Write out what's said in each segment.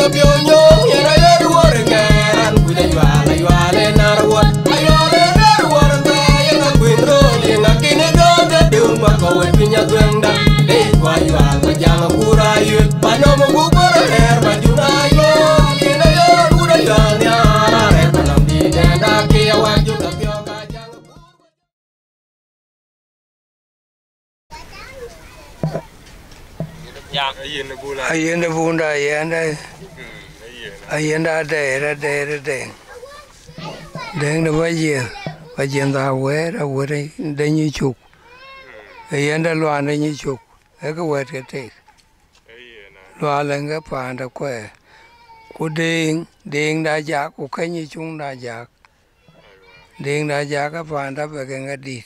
no pio nyo yera yer wor ngeran kuja ywala ywale nar wor ayole ner wor nta yenga kwin ro yenga kine gode dung ma kowe pinya gwenda Dei kwa ywal ma janga kura yul Panomo kukoro ler ma juna yor Kine yor kuda yor nyara Re palam di denda kia wajum na pio ka janga kura ai ra đây ra đây ra đây đến nó bây giờ bây giờ ta quê ra quê đây đây như chục. Ai ra loan đây như chục. Cái cái quê cái thế loa lên cái phản ra quê cô điên điên đã giác cô cái như chúng đã giác điên đã giác cái phản ra về cái ngã đi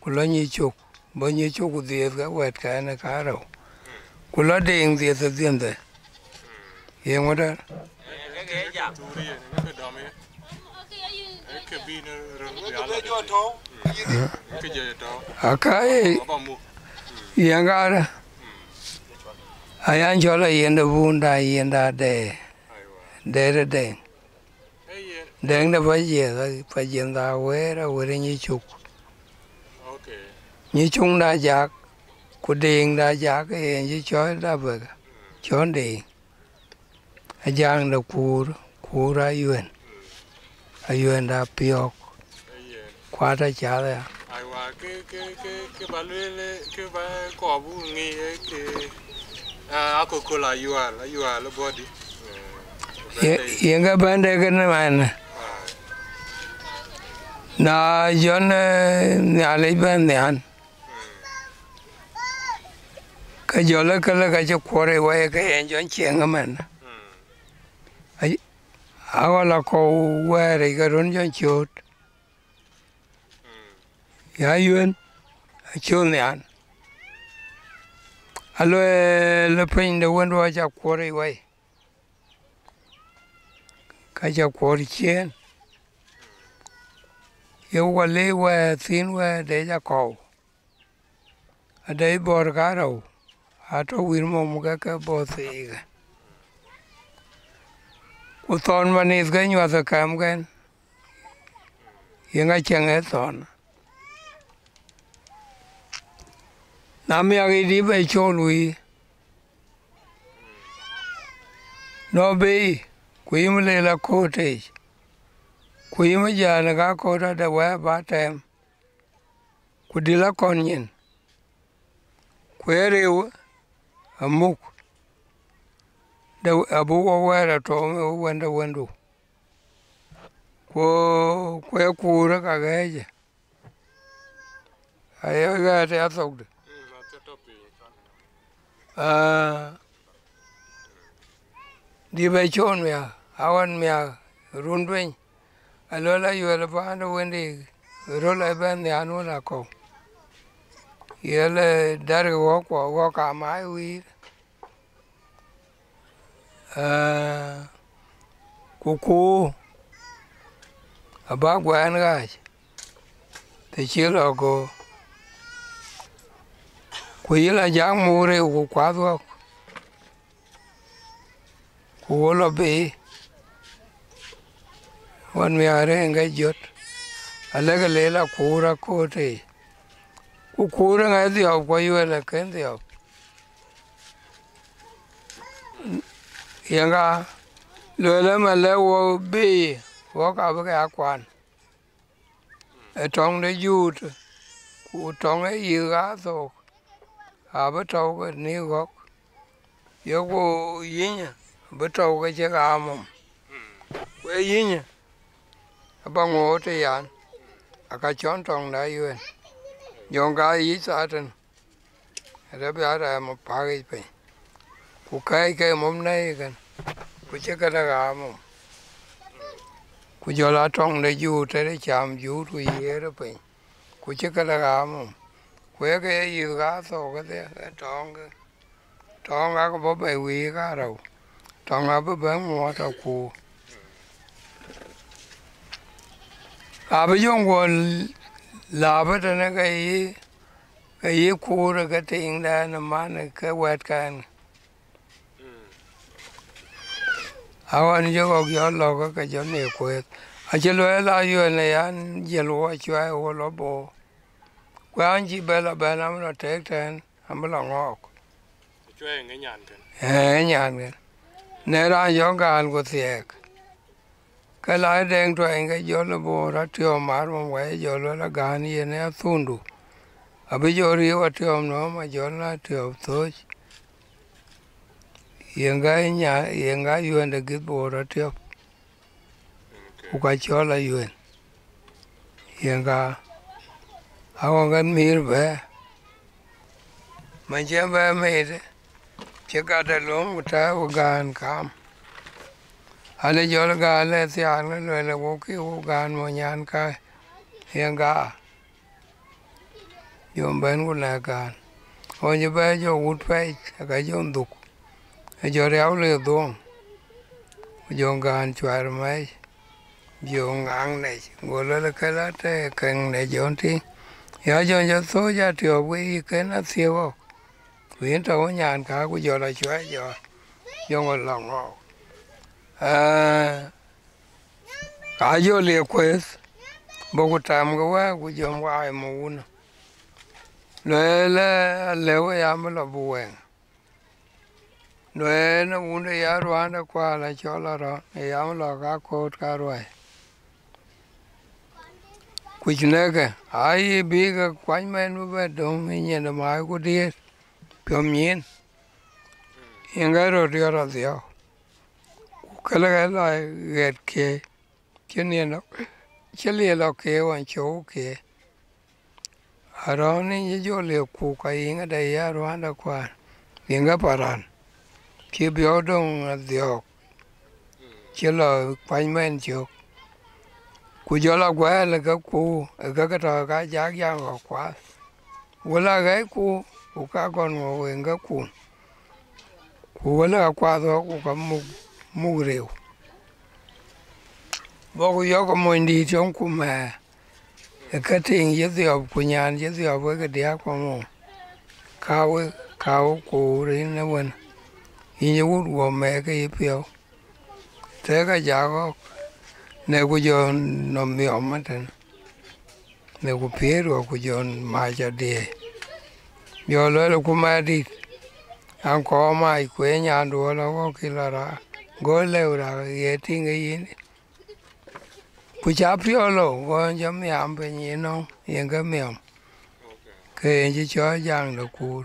cô lo như chục. Bao như chục cô điên cái quê cái này cá rồi cô lo điên điên thì điên đấy hiểu không đó cái ghế dạ. Turi ya, cái đom ya. Cái bi nó rừng ya la. Cái giờ to. Akai Có bao mu. yangara ayan chola yenda bunda yenda de Aywa. de de de Ayin. de de baje pa yenda wera wera ni chuk Okay. ni chung da jak ku ding da jak e ni cho da ba chon de ajang da kur kura yuen. Ayuen da piok. Ayin. kwa da cha da Aywa cái cái cái cái bà lê lê cái bà cỏ bu nghi ấy cái à ako ko la yua la yua la body. yenga bande kana man. Na jon ne ale ban ne an ka jola kala ka che kore wa ka en jon chenga man awala ko wa re ka ron jon chot ya yuen a chon ne an. Alo le pin de wen wa cha kore wa ka cha kore chen yo wa le wa thin wa de ja ko a de bor ka ro a to wir mo mu ka ka bo thi ga ku ton ma ni ga nyu sa kam gan yenga chang e ton nam ya gi di be cho lui no be ku yim le la ko te ku yim ja na ga ko da da wa ba tem ku di la kon yin ku ere amuk da abu wa da to wanda wando ko ko ya kura ka ga je ayo ga ta ya de a, di bai chon mẹ awan mẹ rundwen alola alo yu la ba no wende rola ba ben ya no ko yele, dar go ko go ka mai wi à ku ku aba gwan ga te chi lo ko ku yila jang mu re ku kwa do ku lo be wan mi are nga jot ale cái le là ku ra cô thì. Cô ku ra nga di au ko yu la ken di au yanga lo le ma le wo be wo ka ba ka kwan. E tong de jut, ku tong e yi ga so a ba to ko ni go yo ko yinya cái to ko che ga mom we yinya e ba ngo te yan. A ka chon tong da yuen. Yong ga yi sa ten. E re ba ra mo pa ge pe ku kai ke mom nei kan ku che ka da ga mom ku jo la tong de ju te de cham ju tu ye re pe ku che ka da ga mom quê cái gì cá sổ cái thế, cái tròn cái. Tròn cá có bố bề quỳ cả đâu. Tròn cá bố bề mua tao cù à bây giờ còn là bây giờ này cái cái gì cù rồi, cái tiền đó nó mà cái quẹt cái awan yo lo logo ka jo ne kwet achelo la yo ne yan jelo chwa o lo bo kwa an ji bela bela mno tek ten am lo ngok chwa nge nyan ten e nyan ne ne ra yo ga an go thiek ka la deng to en jo lo bo ra ti o mar mo we jo lo la ga ni ne thundu abi jo ri wa ti o no ma jo la o thoch yenga nya yenga yuende git bo ra tio uka chola yuen. Yenga awangan mir be. Manje be mede cheka da lom ta ugan kam. Ale jol ga le tia le le le wo ki ugan mo nyan ka. Yenga yom ben gu la gan onye be jo ut pe ka jo nduk jo rew le dong dùng gan chwar mai. Dùng ngang này ngồi là cái lá thế cần này dùng thì giờ cho cho số gia triệu với cái nó siêu không quyển trâu nhà anh cả của giờ là chuyện giờ dùng ngồi lòng ngọ à cả giờ liệt quên bố trạm của quá của giờ ai mù nè rồi là leo ya mới là buồn rồi nó uống được ya rồi nó qua là cho là đó. Ya mới là cá cốt cá rồi kuchineke ai bi cái kwany men nó về dong ni nyen da mai ku die pyom nyin inga ro ri ra dio kala ga la get ke chen yen no cheli lo ke wan cho ke aro ni ye jo le ku ka inga da ya ro anda kwa inga paran ki đông dong dio là kwany men chok ku jo la gwa là ga ku ga cái ta cái giá giá họ quá. Vừa là cái ku ka kon con ngồi về ku ku wala kwa là ku đó mu có mù mù ku bố ko cho có mình đi trong e mà cái tiền giới thiệu của nhà giới thiệu với cái đĩa của ka cao cao ku ri nó wen yin ye wu wo me ga ye pio te ga ja go ne ku jo no mi omaten ne ku piero ku jo ma ja de yo lo lo ku ma di an ko ma ku e nya ndo lo ko ra go le ra ye ti nge yin ku cha pio lo go jo mi am pe ni no ye ga mi am ke ji cho jang lo ku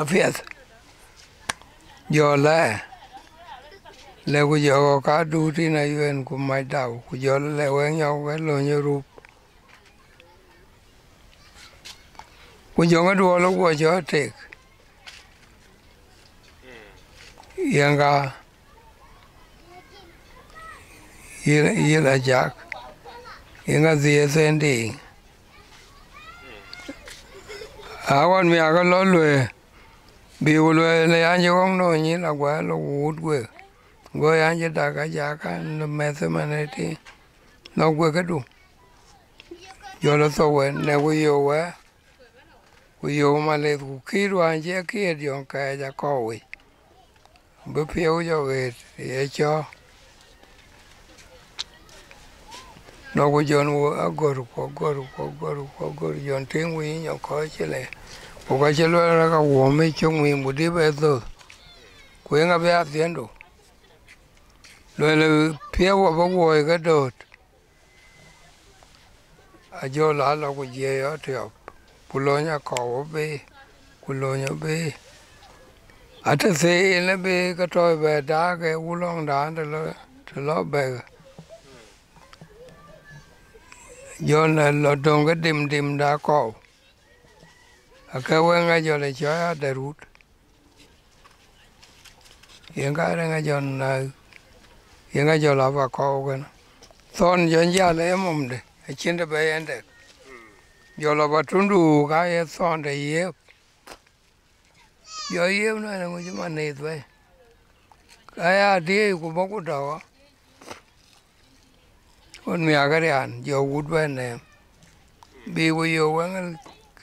a fiat yo la le ku jo ka du ti na yuen ku mai dau ku jo le wen yo cái lo như ru ku jo ga du lo ku yên te yên yên ira ira jak yang ga zi sen di awan mi aga lo lue bi u lue le an jo ngong no ni la kwa lo wut we go ya je da ka ja ka no me se ma ne ti no gwe ka du yo lo so we ne we yo we we yo ma le ku ki ru an je ki e dion ka ja ko we bu pi u yo we ye cho no go jon wo agor ko gor ko gor ko gor jon tin we nyo ko che le ko ka che lo ra ka wo me chung mi mu di be do ku be a pia wo bo wo ga dot a jo la lo ku be ku be a se ene be ka be da ulong u long da lo te be jo na lo dong ga dim dim da kowo aka ka we nga jo le cho ya de rut. Yen ga nga jo na yen ga jo la ba ko gan na son jo ya le mum de e a chin de be en de. Jo la ba tundu ga ye son de ye jo ye na na ngo ma ne twe ka ya di e ku bo ku da wa on mi agare an, jo wut ba ne. Bi wo yo wa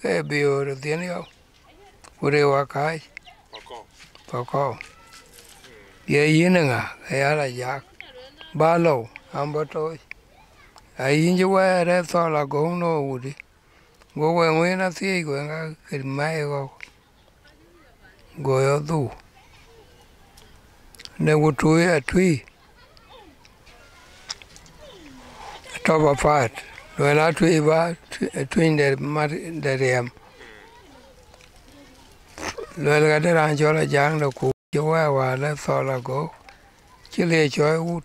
ngal ke bi o ro tien yo ure wa kai. Pako. pa ko ye yin nga ya. La jak ba lo am ba to a yin ji wa re so la go no u di go we ngwe na si go nga kir mai go. Go yo du ne gu tu ya tui to ba pat na tui ba tui de mar de rem lo la de ran cho la jang lo ku cho wa wa la so la go chi le cho ut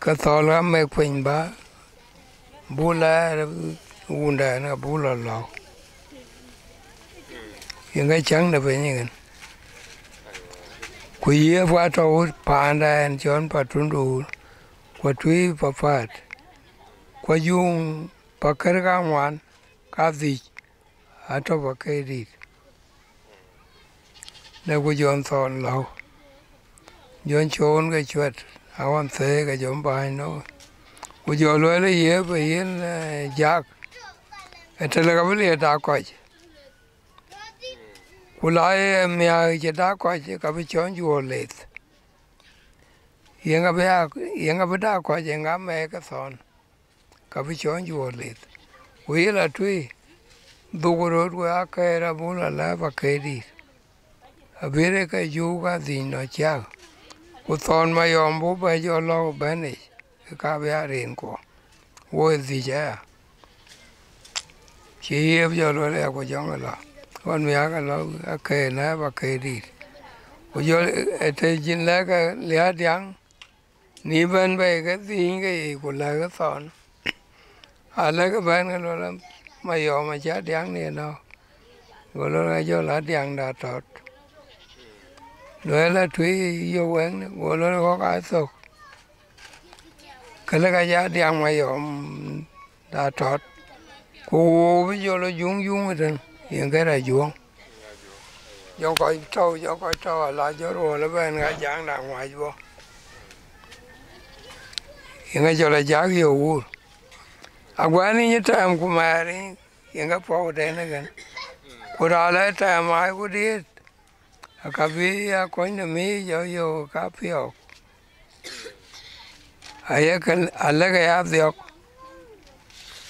ka so la me kwen ba bu la unda na bu la chang yung cái chẳng được vậy như quý qua pa panda en chọn pa tundu Ku tui pa pat qua yung pa kar ka ngwan ka di ato pa kai di na ku jon thon lo jon chon cái chuột awan thế cái jon ba no ku jo lo le ye pa yin jak etele ka bili ta ko kulai mia che da ko che, ka bi chon ju le yenga be yenga be da ko che, nga me ka son ka bi chon ju le wi la tui du go ro wa ka era bu la la ba ke di a bere ka ju ka di no cha. Ku son ma yom bu ba jo lo ba ni ka be a rin ko. Wo di ja chi ye jo lo le ko jong la. Con mẹ cái nó kề nó và kề đi bây giờ thế chính là cái lẽ tiếng ní bên về cái gì cái của à lấy cái bên cái nó làm mà giờ mà chết tiếng này nó. Rồi nó là do là tiếng đã tốt rồi là thủy vô quen rồi nó có cái sốt cái là cái giá điang mà giờ đã tốt cô bây giờ nó dung dung rồi. Hiện cái là vuông. Do coi trâu do coi trâu là do rồi là bên cái giang đàng ngoài vô. Hiện cái cho là giá nhiều u à này như tram của mẹ đi hiện cái phố đây nó gần của đó là tram mai của đi à cà phê à coi nó mi yo vô cà phê học à cái à lấy cái áp được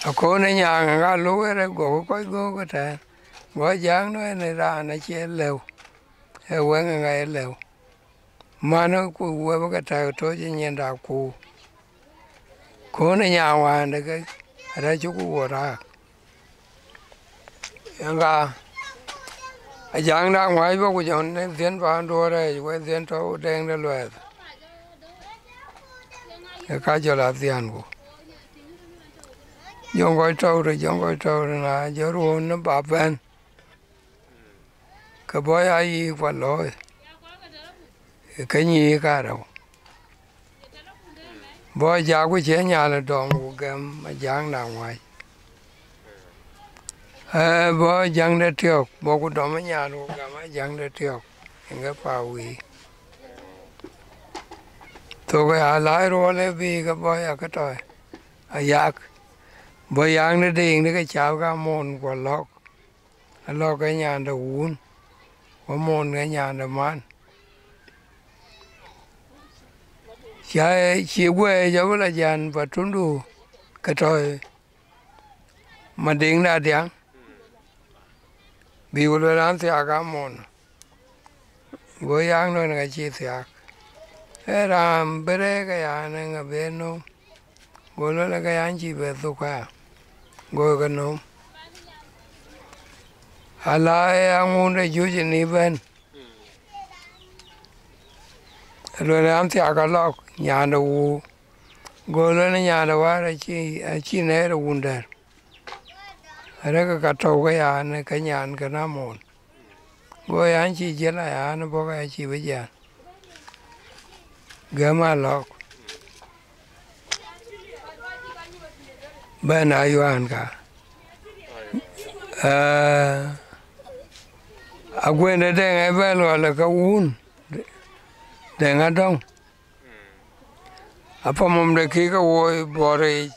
à cô này nhà ngang go cái gỗ coi gỗ cái thằng bỏ giang nó này ra nó che lều he wen nga lều mà nó ku we ba ta to je nyen da ku ko ne nya wa ne cái ra. Chu ra giang da ngoài ba ku jon ne den ba do đây, quay diễn to đen de lo cái ka jo la tian ku dòng coi trâu rồi dòng coi trâu rồi là giờ ruộng nó bà bên. Cái bói ai qua lối cái gì cả đâu bói già của chế nhà là đòn của gem mà giang nào ngoài à ờ, bói giang để tiêu bói của đòn mấy nhà của gem mà giang để tiêu những cái phao hủy tôi cái hà lái rồi lấy vì cái bói à cái trời. À giác bói giang để điên cái cháo cái môn của lọc lọc cái nhà để uống của môn cái nhà là man Dạ, cha chỉ quê cho là dàn và trốn đủ cái trời mà điện ra tiếng, bị lên ăn thì cả môn. Với ăn rồi cái chi thì ác thế là bê cái ăn này cái bên nó gọi là cái ăn chỉ về tu cả ngồi cái nó alai angun de juji ni ben rồi là am theo ác lọc nhà nó đầu gọi là nhà nó vào, là chỉ chi nè là uống đèn rồi cái cả trâu cái nhà này cái nhà này cái nam môn gọi anh chị chết là nhà nó bỏ cái chị bây giờ gam lọc bên ai anh cả à à quên để đây ngay bên gọi là cái uống denga dong apa mom de ki ka wo bore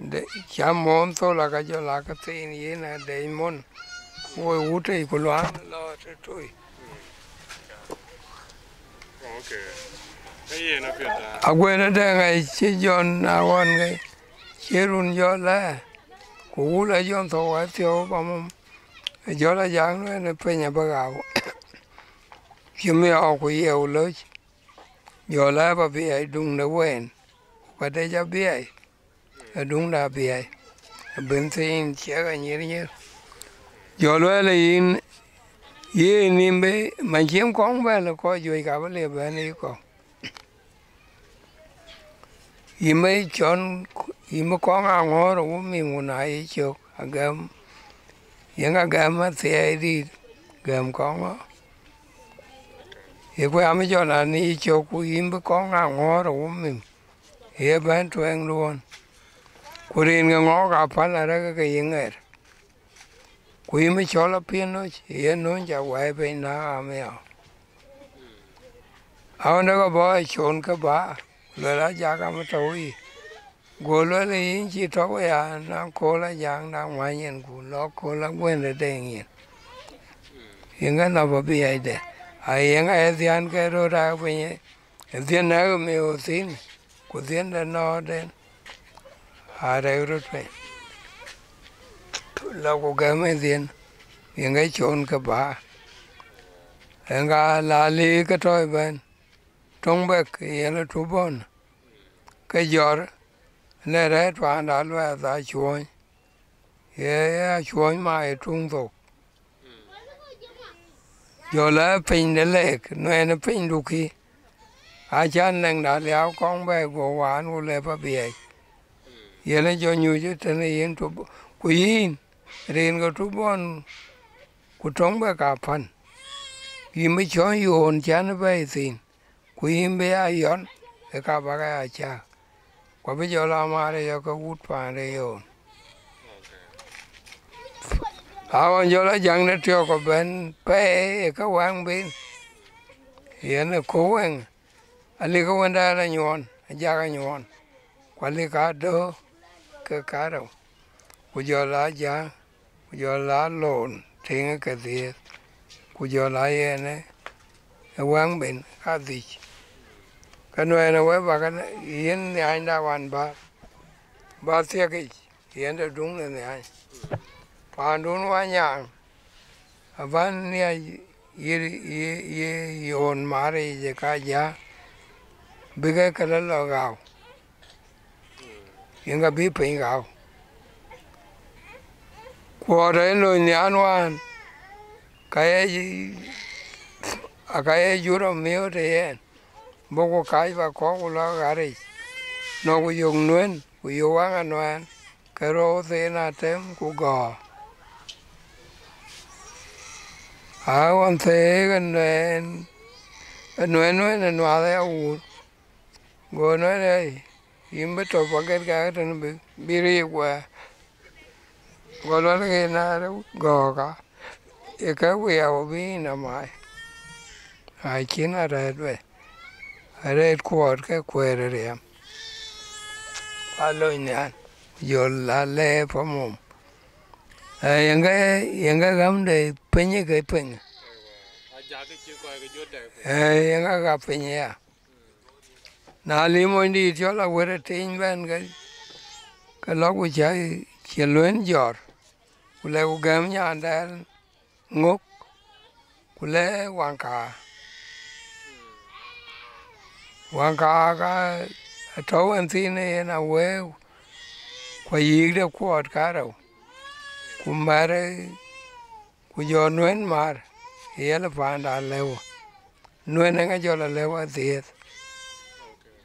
de chamon to la ka jo la ka tin ye na de mon wo ute ko lo an lo te tui Okay. Aye na agwene de ngai chi jon na won ngai chirun jo la. Ku la jon to wa tio ba mum jo la jang ne pe nya ba ga chi mi a ku ye u lo giờ la ba bi ai dung na wen. Wa de ja bi ai. Dung da bi ai. Ben tin che ga ni ni jo lo le yin ye ni be ma chem kong ba lo ko jo ga ba le ba ni ko Ime chon ime kong angor u mi muna i chok agam yang agam ma đi, di gam kong o ye ko am jo na ni chok u ime kong angor mình. Mi ye ban tueng luôn. Kurin nga ngo ka pan ara ka yin er ku ime chola pino ye nun ja wai pe na ameo Awan ko ba chon ka ba lo la ja ka ma to yi go lo le yin chi to ya na ko la yang na wa yin ku lo ko la gwen de de yin yin ga na ba bi ai de ai yin ga dian ke ro ra pe ye dian na go me o tin ku dian da no den. A re ro pe la ko ga me dian yin ga chon ka ba yin ga la li ka toy ben trong bek yen tu bon ke yor ne re twa na lwa da chuon ye ya chuon ma e tung to yo la pin de le no en pin du ki a chan nang da liao, kong be go wan u le pa bi ye le jo nyu je te ne yen tu ku yin, rin go tu bon, ku trong be ka pan. Yi mi chon yon chan be tin kuimbe ya yon e ka baga ya cha. Kwa bi jola mare yo ko wut pande yon awon jola jang ne tio ko ben pe e ka wang bin yen ko wen ali ko wenda la nyon ja ga nyon kwa li ka do ke ka ro ku jola ja ku jola lon tinga ka di ku jola yene e wang bin ka di cái nuôi nó với bà, cái hiện thì anh đã hoàn ba ba xe cái hiện là đúng là này pandun wanya van nia ye ye ye, yon mare je ka ja. Biga kala lo gao. Yenga bi pe gao. Ko re lo nyan wan. Ka ye akaye juro meo te yen boko kai ba ko lo gare no ku yung nuen, ku yo wang an wan ka ro te na tem ku go. A wan te gan nuen nuen nuen na wa de u go no ne yim be to ba ga ga te bi bi ri wa go lo ke na go ka e ka wi a bi na mai ai kin a re we red kuot ke kwere riam alo nyan yo la le po mum yenga yenga gam de penye ke penye Aja ke chi ko ke jo de. yenga ga penye ya na li mo ndi cho la were tin ben ga ka lo ku cha che luen jor ku le ku gam nyan dal ngok ku le wang ka wang ka ka to en tin e na we kwa yi de kuot ka ro ku mare ku jo nuen mar ye la pa da lewo nuen nga jo la lewo thieth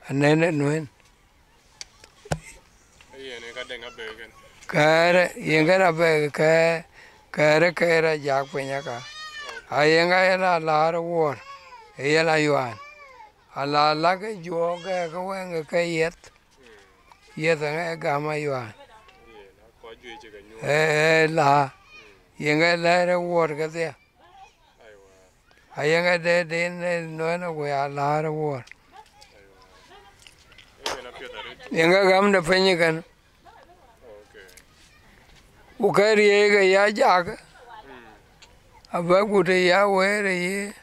anene nuen Aye ne ka de nga be gen. kere yenga na be ke kere kere jak pinya ka ayenga ena lar wor yela yuan ala la ke jo ke ko wen ke yet yet nga gama yuan Aye na ko ju che ke nyu. e la yenga la wor ke de Aiwa. ayenga de de, ne, no na we ala wor Aye na pieta re. yenga gam de pinya kan Okay. u ke rie ke ya jak Hmm. aba ku te ya we re ye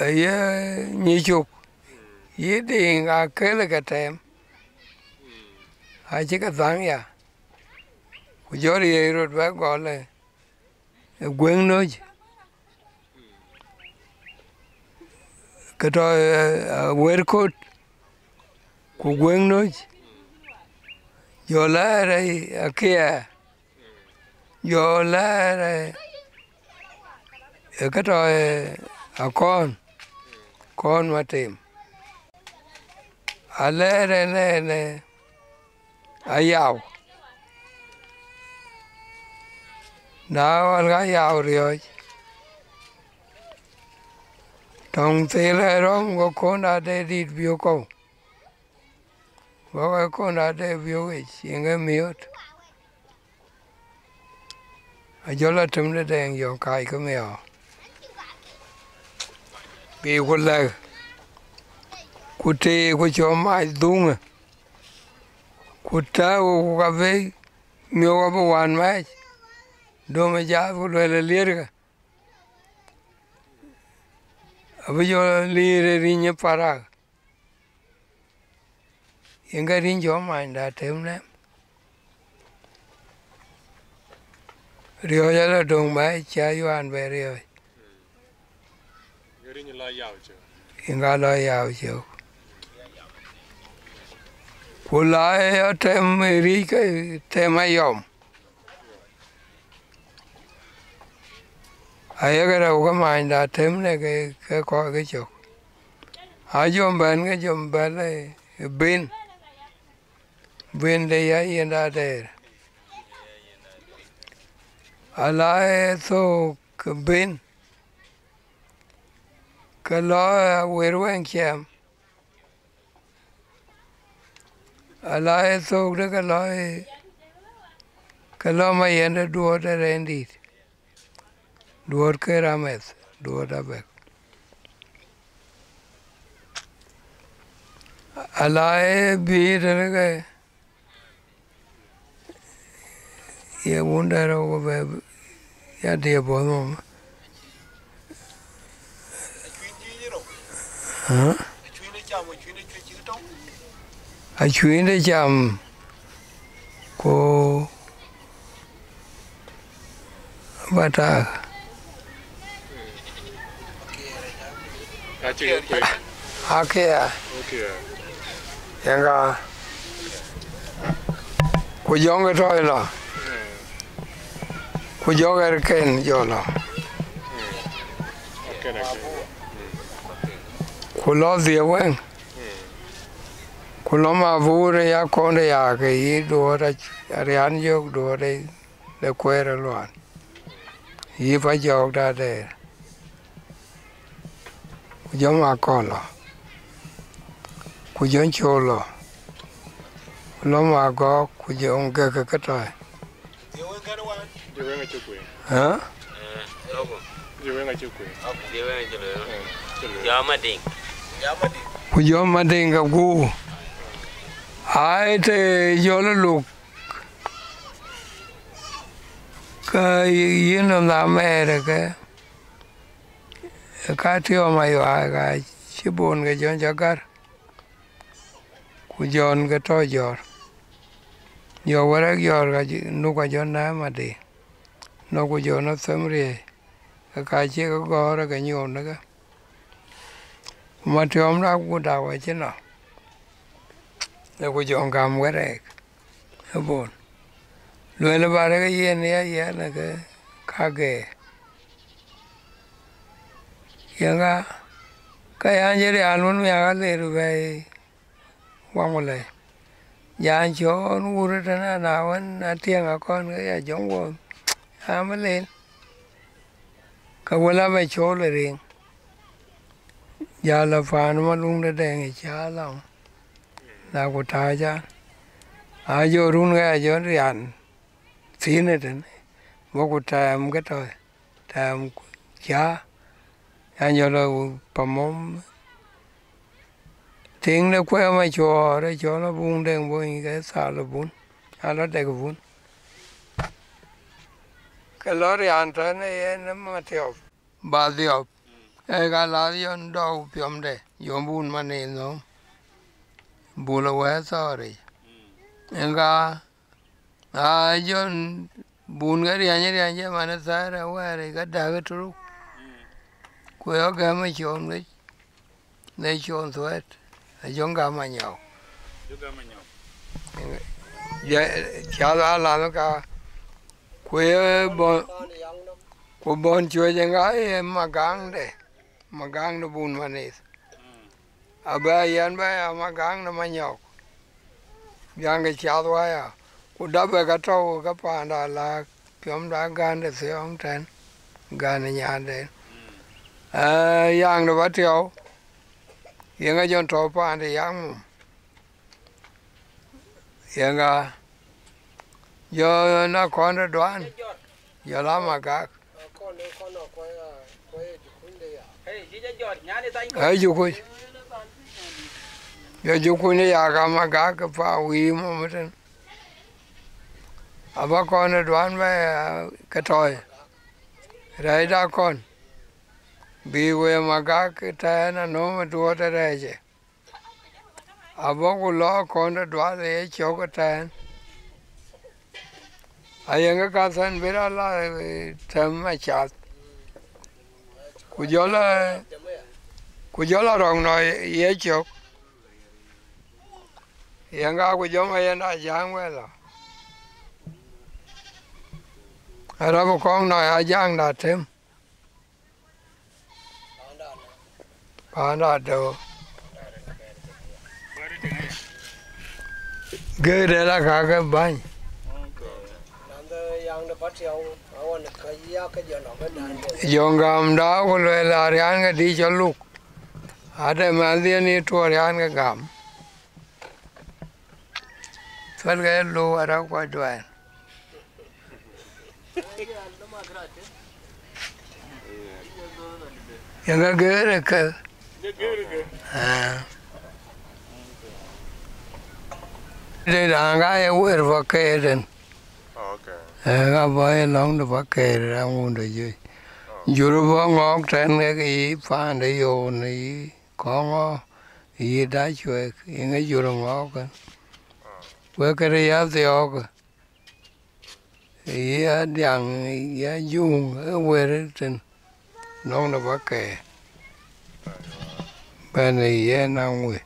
ye nyi chuk yi hai chiếc cái sáng ya của gió đi rồi bé gọi là quên nói cái trò ờ, ờ, quên cốt của quên nói gió lá đây à, kia gió lá đây. Ờ, cái trò à, con. Con mà tìm. À lẽ đây này này ai giàu? A yaw na giàu rồi yaw thế tong te có con go để a de dit bio ko go ga kon a de bio e chinga miot a jola tum de deng yo kai ko me o bi ko le ku te ku cho mai dung ku ta ku ka ve mio ga bo wan mai do me ja ku le le lir ga abu yo lir ri nye para inga rin jo mai da tem ne rio ya la dong mai cha yuan be rio Người đi là giàu chứ. inga lo yao chiu ku la ya tem rika tem ayom ai ga ra ko mai da tem ne ke ke ko ke chục, a jom ban ke jom ba le bin bin de ya yin da de Alai e so ke bin ka lo wer wen ala e so de ka lo e ka lo ma yen de duo de rendi. Duo ke ramet duo da be ala e bi de ke ye wunda ro ko be ya a chuyến đi chậm. Cô bà ta À a kia. Yang ga cô giống cái thôi là cô giống cái kén cho là Ok này. Cô lo việc quen cô lo mà vu rồi ya con rồi ya cái gì đồ ra ari ăn yok đồ đây để quay ra luôn yi phải jog ra đây cô giống mà con lo cô giống cho lo ai thì do nó lục. Cái yên làm làm mẹ rồi cái. Cái thiếu mà yêu cái chỉ buồn cái chọn cho cái cô chọn cái to giọt giờ qua đó giọt cái nó cái chọn ná mà đi. Nó có chọn nó sớm rồi cái cái chỉ có gò ra cái nhiều nữa cái. Mà thiếu nó cũng đào ở trên nào có chọn jong kam werek nó buồn rồi là bà cái gì này ya là cái cá ghê yang dạ ga cái anh chỉ để ăn muốn mẹ cái này rồi về quăng vào lại nhà cho na na ra na nào anh à, tiếng à con, cái nhà giống của à mới lên. Cái quên là le ring ya dạ la giờ là lung mà luôn đã đèn chả lòng na ko ta ja a jo run ga jo rian sin ne den mo ko ta am ga to. Ta am cha a jo lo pa mom ting ne ko ma cho re cho nó bung đen bo cái sa lo bun. A lo de ko bun. Cái lo rian ta ne ye ne ma teo ba dio e ga la yon do pyom de. Yon bun mane no bula we sorry nga a jon bun ga rianye rianye mane sara ware ga da ga tru ku yo ga ma chon ga ne chon tuet a jon ga ma nyao Juga menyok. ya cha la la ka ku ye bon ku bon chue je ga e ma gang de ma gang no bun mane a ba yan ba ya ma gang no ma nyao yang ga cha wa ya ku da ba ga to ga pa da la pyom da gan de se ong ten gan nya de à yang nó bắt theo yang cái dân trâu pa thì yang mum yang à giờ nó con nó đoán giờ làm mà các con này con nó quay à quay chụp khuyên đây à Hey, nhá đi tay ấy chú khui giờ yo khui nó ya cả mà các cái pha uy mà mà trên à bà con nó đoán về à, cái tròi rồi đó con. Bị quê mà các cái tay nó nó mà đua tới đây chứ. À bà lo kon nó le cho cái ta à ka cái cá la tham là thèm mà jola ku jola là là rong nói ye chịu yang ga cú gió mà yang đã giang vậy là à đó bà con nói à giang đã thêm. Bà đã đâu ghê đây là cả cái bánh. Yang nó bắt theo à con cái cái nó Yongam da ko le la rian ga di cho luk. Ade ma di ni tu rian ga gam. Fal ga lo ara ko dwan. Yang ga gere ka. E wer va ke den. Okay. Ga ba e long de va ke ra ngun de ju. Juru ba ngok ten ga ki pa de yo ni ko ngo yi da chue yi nga juru ngok ka. We ka re ya. Yi ya ya we ke. Ba ne ye na ngwe.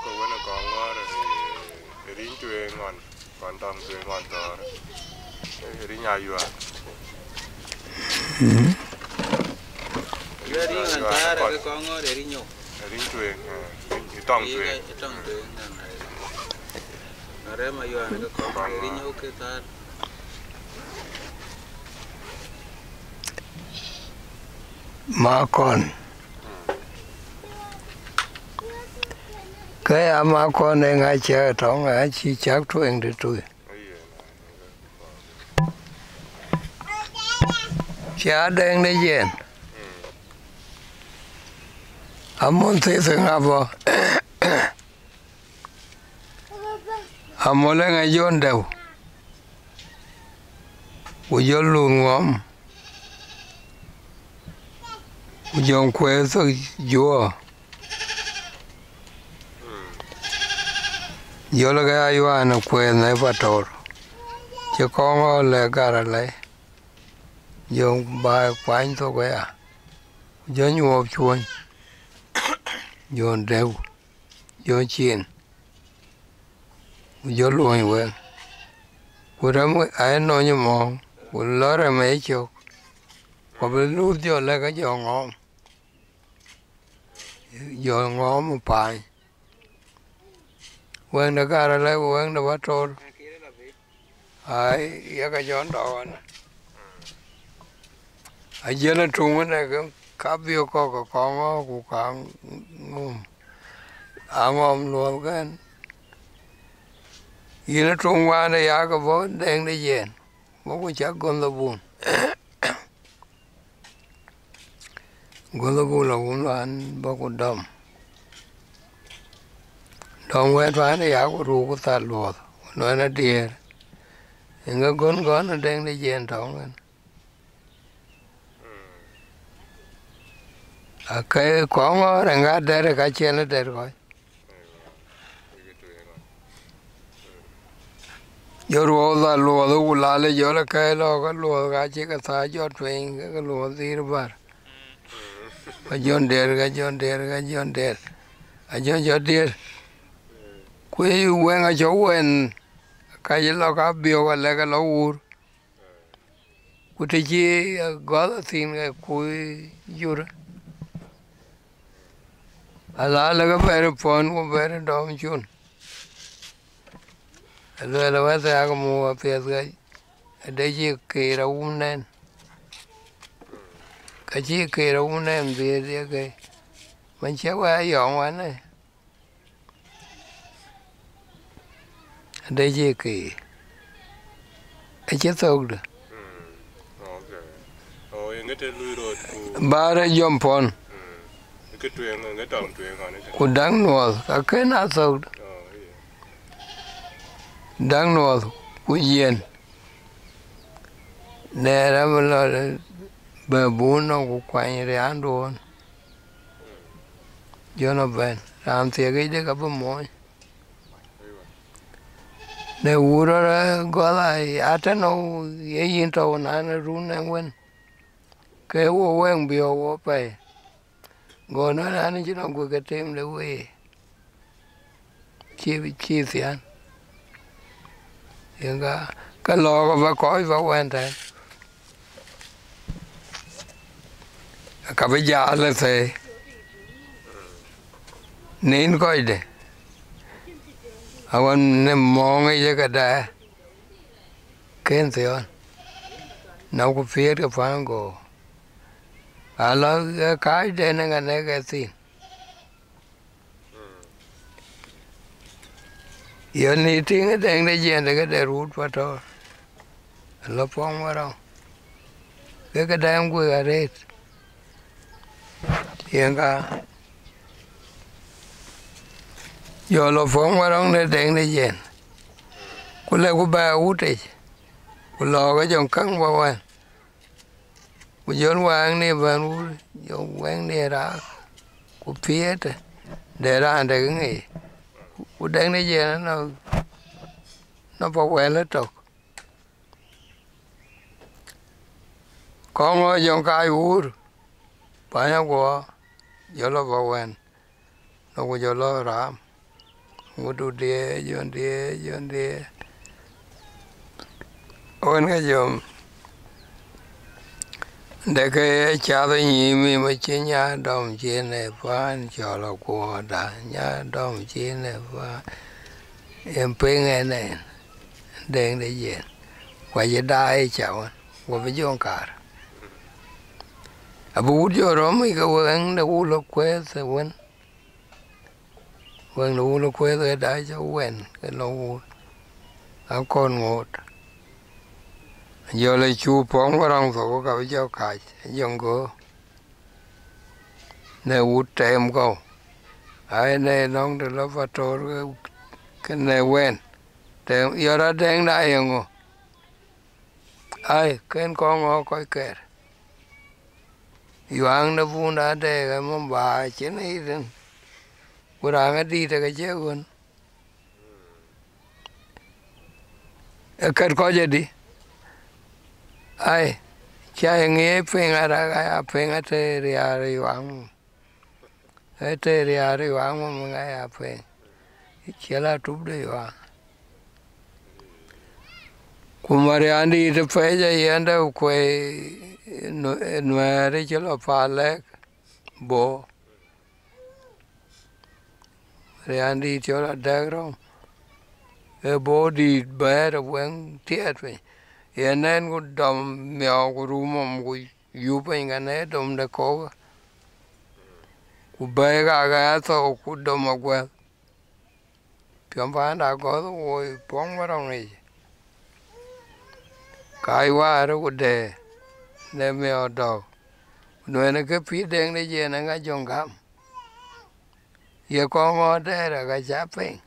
Ko wena ko ngor rin tue ngon kon tong tue ngon to. Rin ya yu. Đưa đi ngàn ta rồi cái con để đi nhục. Rin tue. Rin tong này. Ở đây mà yêu anh cái con để đi nhục cái ta. ma con. Cái à ma con này ngay chơi trong ngay chỉ chắc chuyện để tôi. Cha đen đấy gì à muốn thấy thằng nào vô à nga lên ngay dọn đầu của dọn luôn ngóm ga aywa na kwe na pator. Che kongo le gara le. Yo ba kwain to ga ya. Yo nyu chuon. Yo dew. Yo chin. Yo luoi we. Kura mo ai no nyu mo. Kula me chok. Ko be lu jo le ga jo ngom. Yo ngom pai. Quen đã gara lấy wen da bắt trôi. Ai, ya cái jo ndo anh. Ai giờ nó trung cái này cái cáp biểu có cái con nó càng ngum. À ngom luôn cái yil trung wana ya ka bo deng de yen bo ko cha gon la bun gon la gu la bun an bo ko dom dom we twa ne ya ko ru ko ta lo no na de nga gon gon deng de yen tong an a kai ko ngo ra nga de ka chen de ko yo ro da lo do la le yo la ke lo ka lo ga chi ka sa jo twen ka lo dir bar ka jon der ka jon der ka jon der. A jon jo der. Ku wen a jo wen. Ka ye lo ka bio ka le ka lo ur. Ku te ji go da tin ka ku yur a la ka ber pon ku ber dom chun a le le wa ta ka mu a pe ga de ji ke ra un nen ka ji ke ra un nen de ke man che wa yo wa ne de ji ke a che to de Okay. Oh, yang ngete lui road ku ba ra pon ke tueng ngete tong tueng ane. ku dang no ka ke na to Oh, iya đang nọ của yên nè ra mà là bờ bốn nó cũng quay như thế ăn đồ cho nó về, làm thiệt cái đấy gặp mồi nè u đó là gọi là ở trên nó cái yên trâu nãy nó run nè quên. Cái u quen biểu u phải gọi nó là nó chỉ nó của cái tim để chi chi chia anh yên cả cái lò và cõi và quen thế cả bây giờ là thế. Nên coi đi. Awan ne mong ấy cái đó kén thế on nấu có phía cái phán à alo cái đấy nó cái này, cái gì? Giờ ni tiếng cái tiếng này diện cái để rút vào thôi. Lập phong vào đâu? Cái cái đem quỳ ở đây hiện cả. Giờ lập phong vào đâu để tiếng này diện cô lấy cô bà út đi cô lo cái chồng cắn vào anh cô dọn vàng này vàng út, dọn vàng này ra. Cô phía để ra để cái nghề deng de nó về nó nó bỏ quẹt hết rồi. Con ơi dòng cái u phải nhau qua giờ nó bỏ quẹt nó cũng giờ nó rạm. ngu tu địa dọn địa dọn địa ôn cái dòng để cái cha tôi nhìn mi mà chỉ nhà, đồng chí này phán cho là qua đã. Nhà đồng chí này phán em biết nghe này, đen để gì qua giờ đai chào qua với giông cả à bố giờ đó mấy cái quên nó u lo quê thì quên. Quên nó u lo quê thì đai cho quên cái nó u. À con ngột giờ lấy chú phóng vào răng thổ có cái cháu cài dân cơ nè út trèm câu ai nè nóng được lớp vào trô, cái nè quen. Trèm giờ đã đen đại rồi ngô ai kén con ngô coi kẹt yuang nó vun đã đè cái mông bà chiến ấy rồi của đang đi thì cái chéo luôn ờ, cái coi gì đi. Ai, cha nge pe nga ra ga ya pe nga ri ya ri wang. E te ri ya ri wang mo nga ya pe. Chela tup de wa kumari andi te peja yenda kwe nwere chilo palek bo re andi chilo dagro e bo di ber wen tiet pe yenen ku dom myo ku rumom ku yupe ngane, dom de ko ku be ga ga to ku dom agwe pion pa nda go wo pong warong ni. Kai wa ro ku de ne để o do. No ne ke pi đen ne je na ga jong gam. Ye ko ngo de ra ga cha pe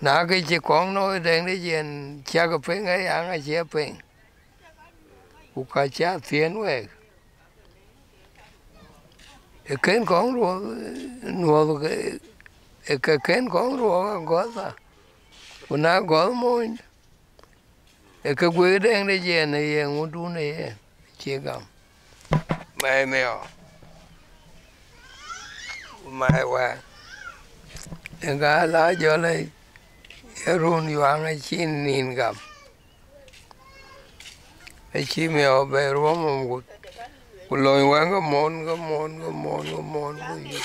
na cái chi kong nói đến cái gì cha có pe ấy ăn cái che phèn ku ka cha tien we e ken kong cái cái cái e con ken kong ro go sa una cái cái quê đen cái gì này ngủ ne này chia du mày ye mày gam mai me lá cho này e ga run yu ang e chin nin gam e chi me o be ro mo gu ku loy wa ga mon ga mon ga mon ga mon ku yu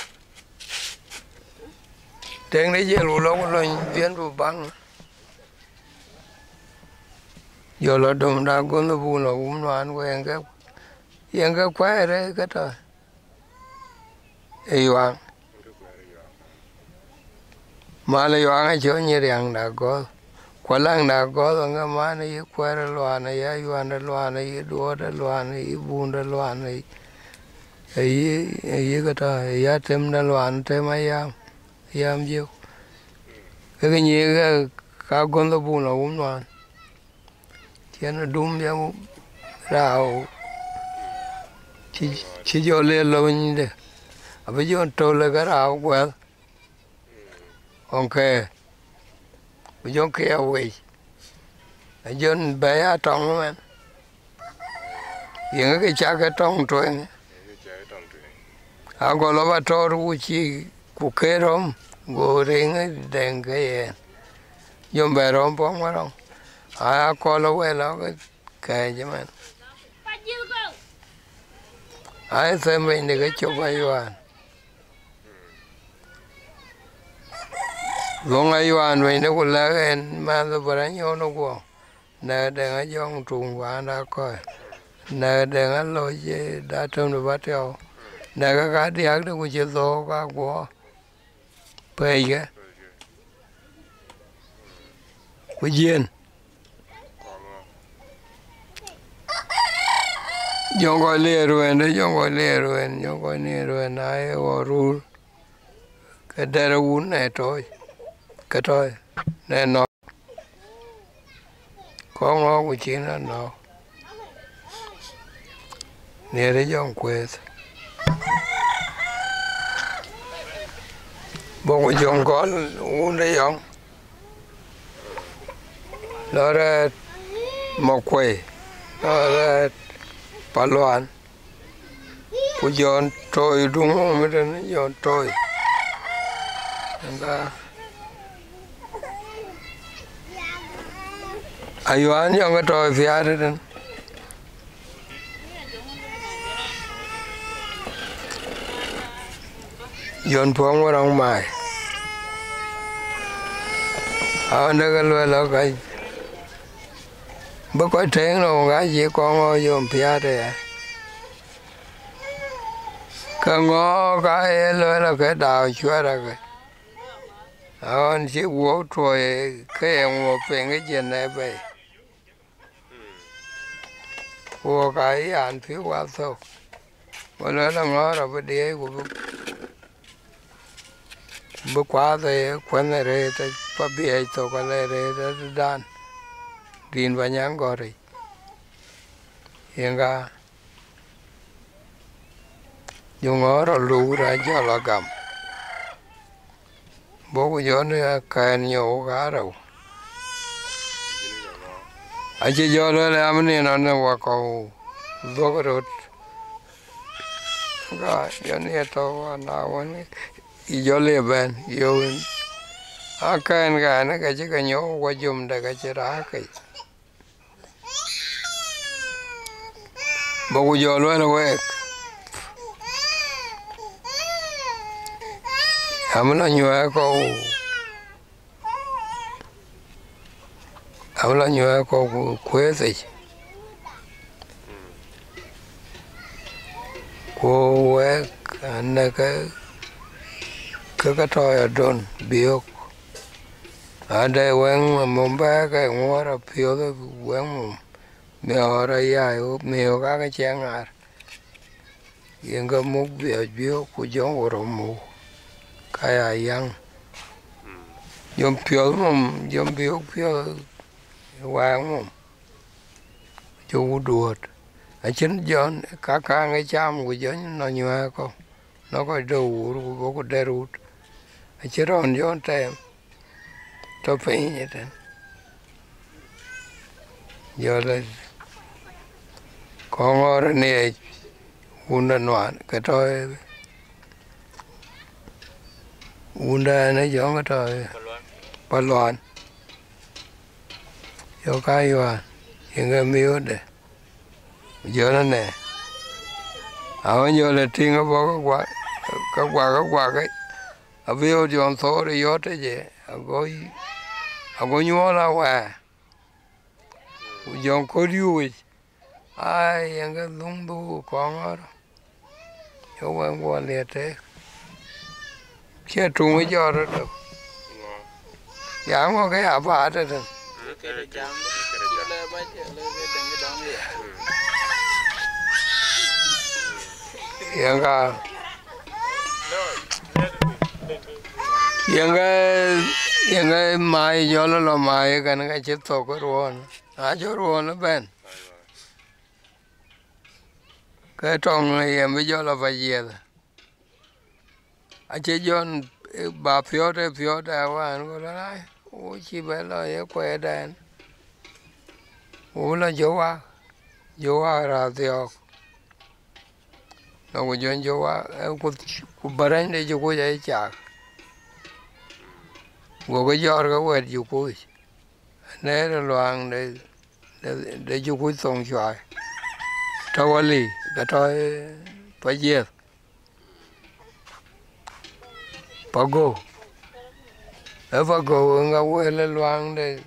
teng ne je lu lo ku loy bien bu bang. Yo lo dum da gun bu lo um nan we nga yen ga kwa re ka ta. E mà ang ma le yu ang cho ni riang da go kwa lang da go nga ma ne yi kwa re lo an ya yu an lo an yi do da lo an yi bu da lo an yi yi yi ka ta ya tem da lo an tem a yam yam cái cái gì, cái cá con nó buồn là uống non thì nó đúng ra rào chỉ chỉ cho lên là như thế. À bây giờ tôi là cái rau quá ok. Bây giờ kia bây giờ bé ở trong mà những cái cha cái trong rồi à có lo bắt đầu rồi chỉ cụ kê rồi go ring ke ye yom be rom pong ma rong a ko lo we lo ke ke je man ai se me ni ke cho ba yuan gong ai wan we nó cũng lỡ en mà nó vừa nhớ nó cũng nợ đừng ở trong trùng quá đã coi nợ đừng ở lo gì đã trông được bắt theo nợ các cá đi ăn nó cũng chỉ lo cá quá bây cái cái duyên Yo gọi lê ruồi đấy, yo gọi lê ruồi, yo gọi nê ruồi, ai o rul, cái đèn uốn này thôi. Cái thôi, này nó. Có nó của chị là nó. Nè đấy dòng quê. của dùng có uống đấy không nó ra một quê nó ra bà loan của dọn trôi đúng không mới nó dọn trôi người ta ayo anh dọn cái trôi phía đấy dọn phong vào trong mài ở nơi cái lối lâu cái bất có tiếng đâu cái gì con ngồi dòm phía đây cái ngó cái lưỡi là cái đào chúa ra cái anh chỉ vô trôi cái em một bên cái chuyện này vậy của cái án phiếu qua thâu và nói là nó là vấn đề của bức bức quá thì quan này rồi thì phát bị ấy tổ quan này rồi thì đàn. Điền và nhang gọi rồi hiện ra dùng ở rồi lũ ra cho là cầm bố của nó kèn nhiều cá rồi jo le le amni na ne wa ko do ko rot ga yo ne to na wa ne i jo le ben yo a kan ga na ga je ga nyo wa jum da ga je ra kai bo ku jo lo le we amna nyo ko amna nyo ko kwe se ko we na ka kakatoya don biok ade weng momba ka ngora piodo weng me ora ya yo me ka ka chengar yenga muk bio bio ku jong oro mu kaya yang yom pio mom yom bio pio quang mom đùa duot a chen jon cả ka ngai cham của jon nó nywa con. Nó có đồ của bố có đe rút chỉ ron yon tem to phải như thế giờ là con ngõ này unda noan cái thôi. Unda này giống cái thôi. Bà yo bỏ các quả các quả các quả cái. Ở viêu thì ông thô thì yo thế gì ở có ở có nhau agoi quả dòng có điu ai những cái lung đu con ở đó. Yo wa ngwa liệt thế. Kia trung với giờ đó được. Giảm có cái áp phạt đó thôi cái này chăm chưa lên bao giờ lên cái đằng cái đằng này yang ka yang ka yang ka mai jo lo mai kan ka chit to ko ron a jo ron ben ka tong yem bi jo lo va ye a che jon ba pyo te pyo da wan ko la o chi be là ye quê den o la jo wa jo wa ra tyo nó có chuyện em có có bận để cho cô dạy chả. Có cái giờ cái quẹt cho cô nè là loạn để để để cho cô xong xoài cho qua cái thôi phải giết. Pago go pago nga quẹt là loang để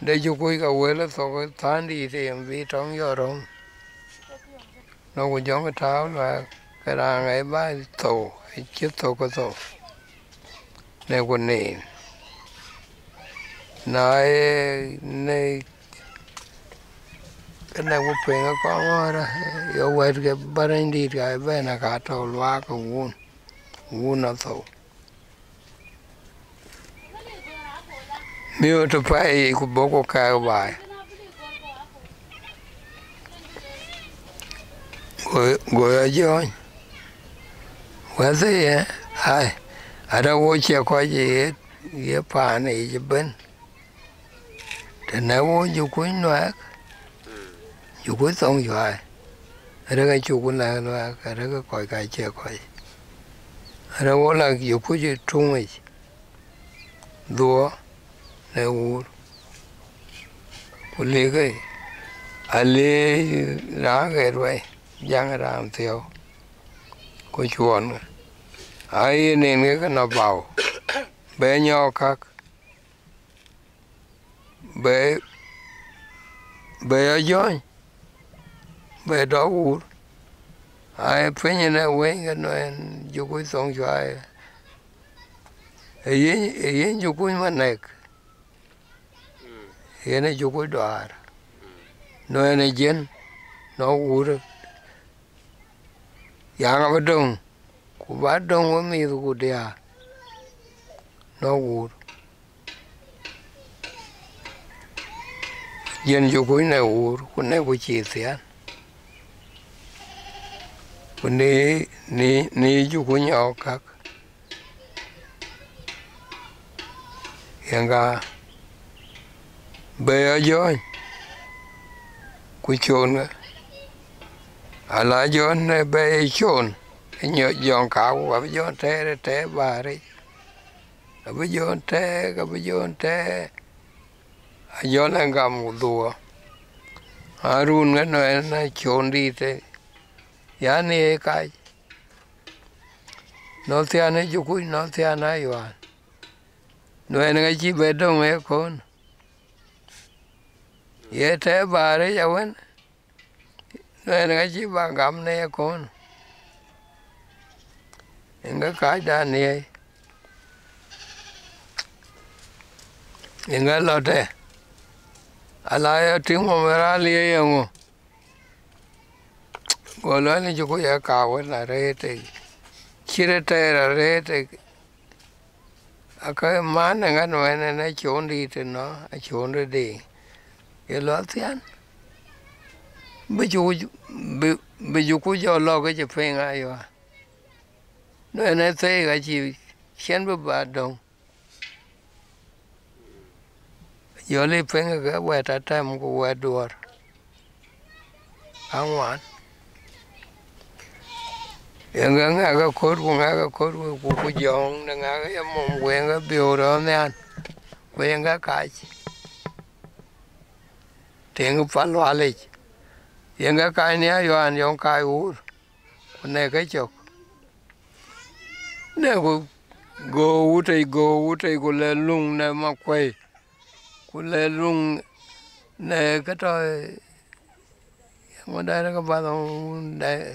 để cho cô cái quẹt là xong cái than đi thì em vi trong gió rồi nó cũng giống cái tháo là cái đàn ấy ba tổ, cái chiếc tổ có tổ. Này quần nỉ nói, này, cái này có phải có ngon ngồi đó. Yêu quay cái bên anh đi cái bên là cả tổ loa của vun vun nó tổ. Miêu to phải của bố của cái bài goyo jony wadhi ye ai ada woche ko ji ye pane ji ben tena wo ju kuin noak ju kuin song ju ai ada ka chu kun la noak ada ka koi ka che koi ada wo la ju ku ji tung mi duo ne kuli kai ali ra cái rồi giang ram theo có chuồn ai nên cái nó bảo. Bé nhỏ khác, bé bé ở dưới. Bé đó u ai à, phải như này quên cái nó em chú quý xong cho ai ấy ấy chú này mà này ấy này chú quý đoạt nó nó u được yang ba dong ku ba dong wa mi ku dia no wu yen ju ku ne wu ku ne ku chi sia ku ni ni ni nhau ku nya ka yang ga be chôn jo ku chon ga ala jon ne nhớ giòn cáo và bây giờ té té bà đi. Bây giờ té cái bây giờ té giờ này gầm một đùa. Run cái này nó chôn đi thế. Giá này cái nó thế này chú cuối nó thế này rồi nói nó cái gì bé đông ấy con ye té bà đấy cháu anh nói nó cái chi cái gầm này con inga kaida ni inga lote ala ya timo mera li yango là ni juko ya kawo la rete chire te ra rete aka man nga no ene na chondi te no, a chondi de cái lo tian bây giờ bây giờ cô cho lo ke je ai rồi. Nó nó thấy cái gì khiến bữa bà đồng. Giờ lấy phèn cái quẹt trái tam của quẹt đuổi ăn ngoan yang nga nga ka kor ku nga ka kor ku ku ku jong cái nga ka mom ku nga bio ro nyan ku nga ka chi tiếng phán loa lịch. Tiếng cái cái nhé yoan yong cái u con này cái chọc nè, cô go u tây go u tây cô lê lung nè, mà quay cô lê lung nè, cái trời. Mà đây là cái bao đâu đây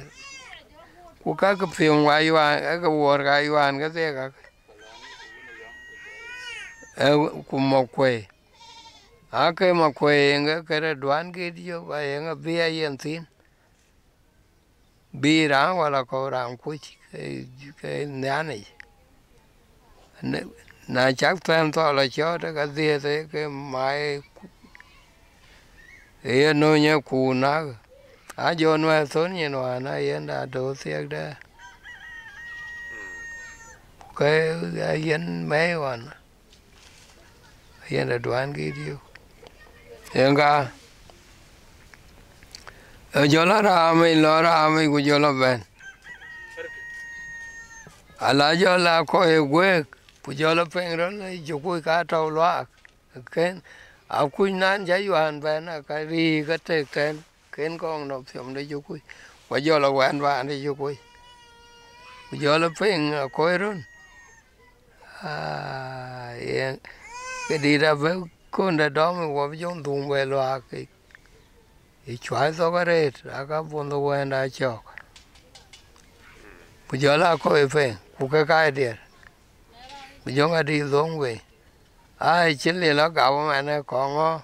cô cá cái phiền hoài yoan cái cái bùa cái yoan cái thế cái cô mà quay a ke mà kwe nga ka ra dwan ke dio ba nga bi a yen tin bi ra wala ko ra ku chi ke ke nyane na chak tan to la cho ta ka di te ke mai e no nya ku na a jo no son ni no na yen da do tiek da. Ke a yen me wan yen da dwan gi dio yen ga e jo ra me lo ra me ku jo về, ben ala jo la ko e gwe ku jo về rồi này, le jo ku ka to lo ken a ku nan ja yuan ben ka ri ka te ken ken con nó phiền đấy chú cùi và do là quen và đấy chú cùi do là phiền coi rồi à cái đi ra với con đã đó mà qua trong thùng về loa cái cái chuối sao cái đấy đã có bốn đồ quen đã cho. Bây giờ là coi phiền cũng cái cái đi. Bây giờ ngay đi xuống về. Ai chính là nó cạo mà nó còn ngon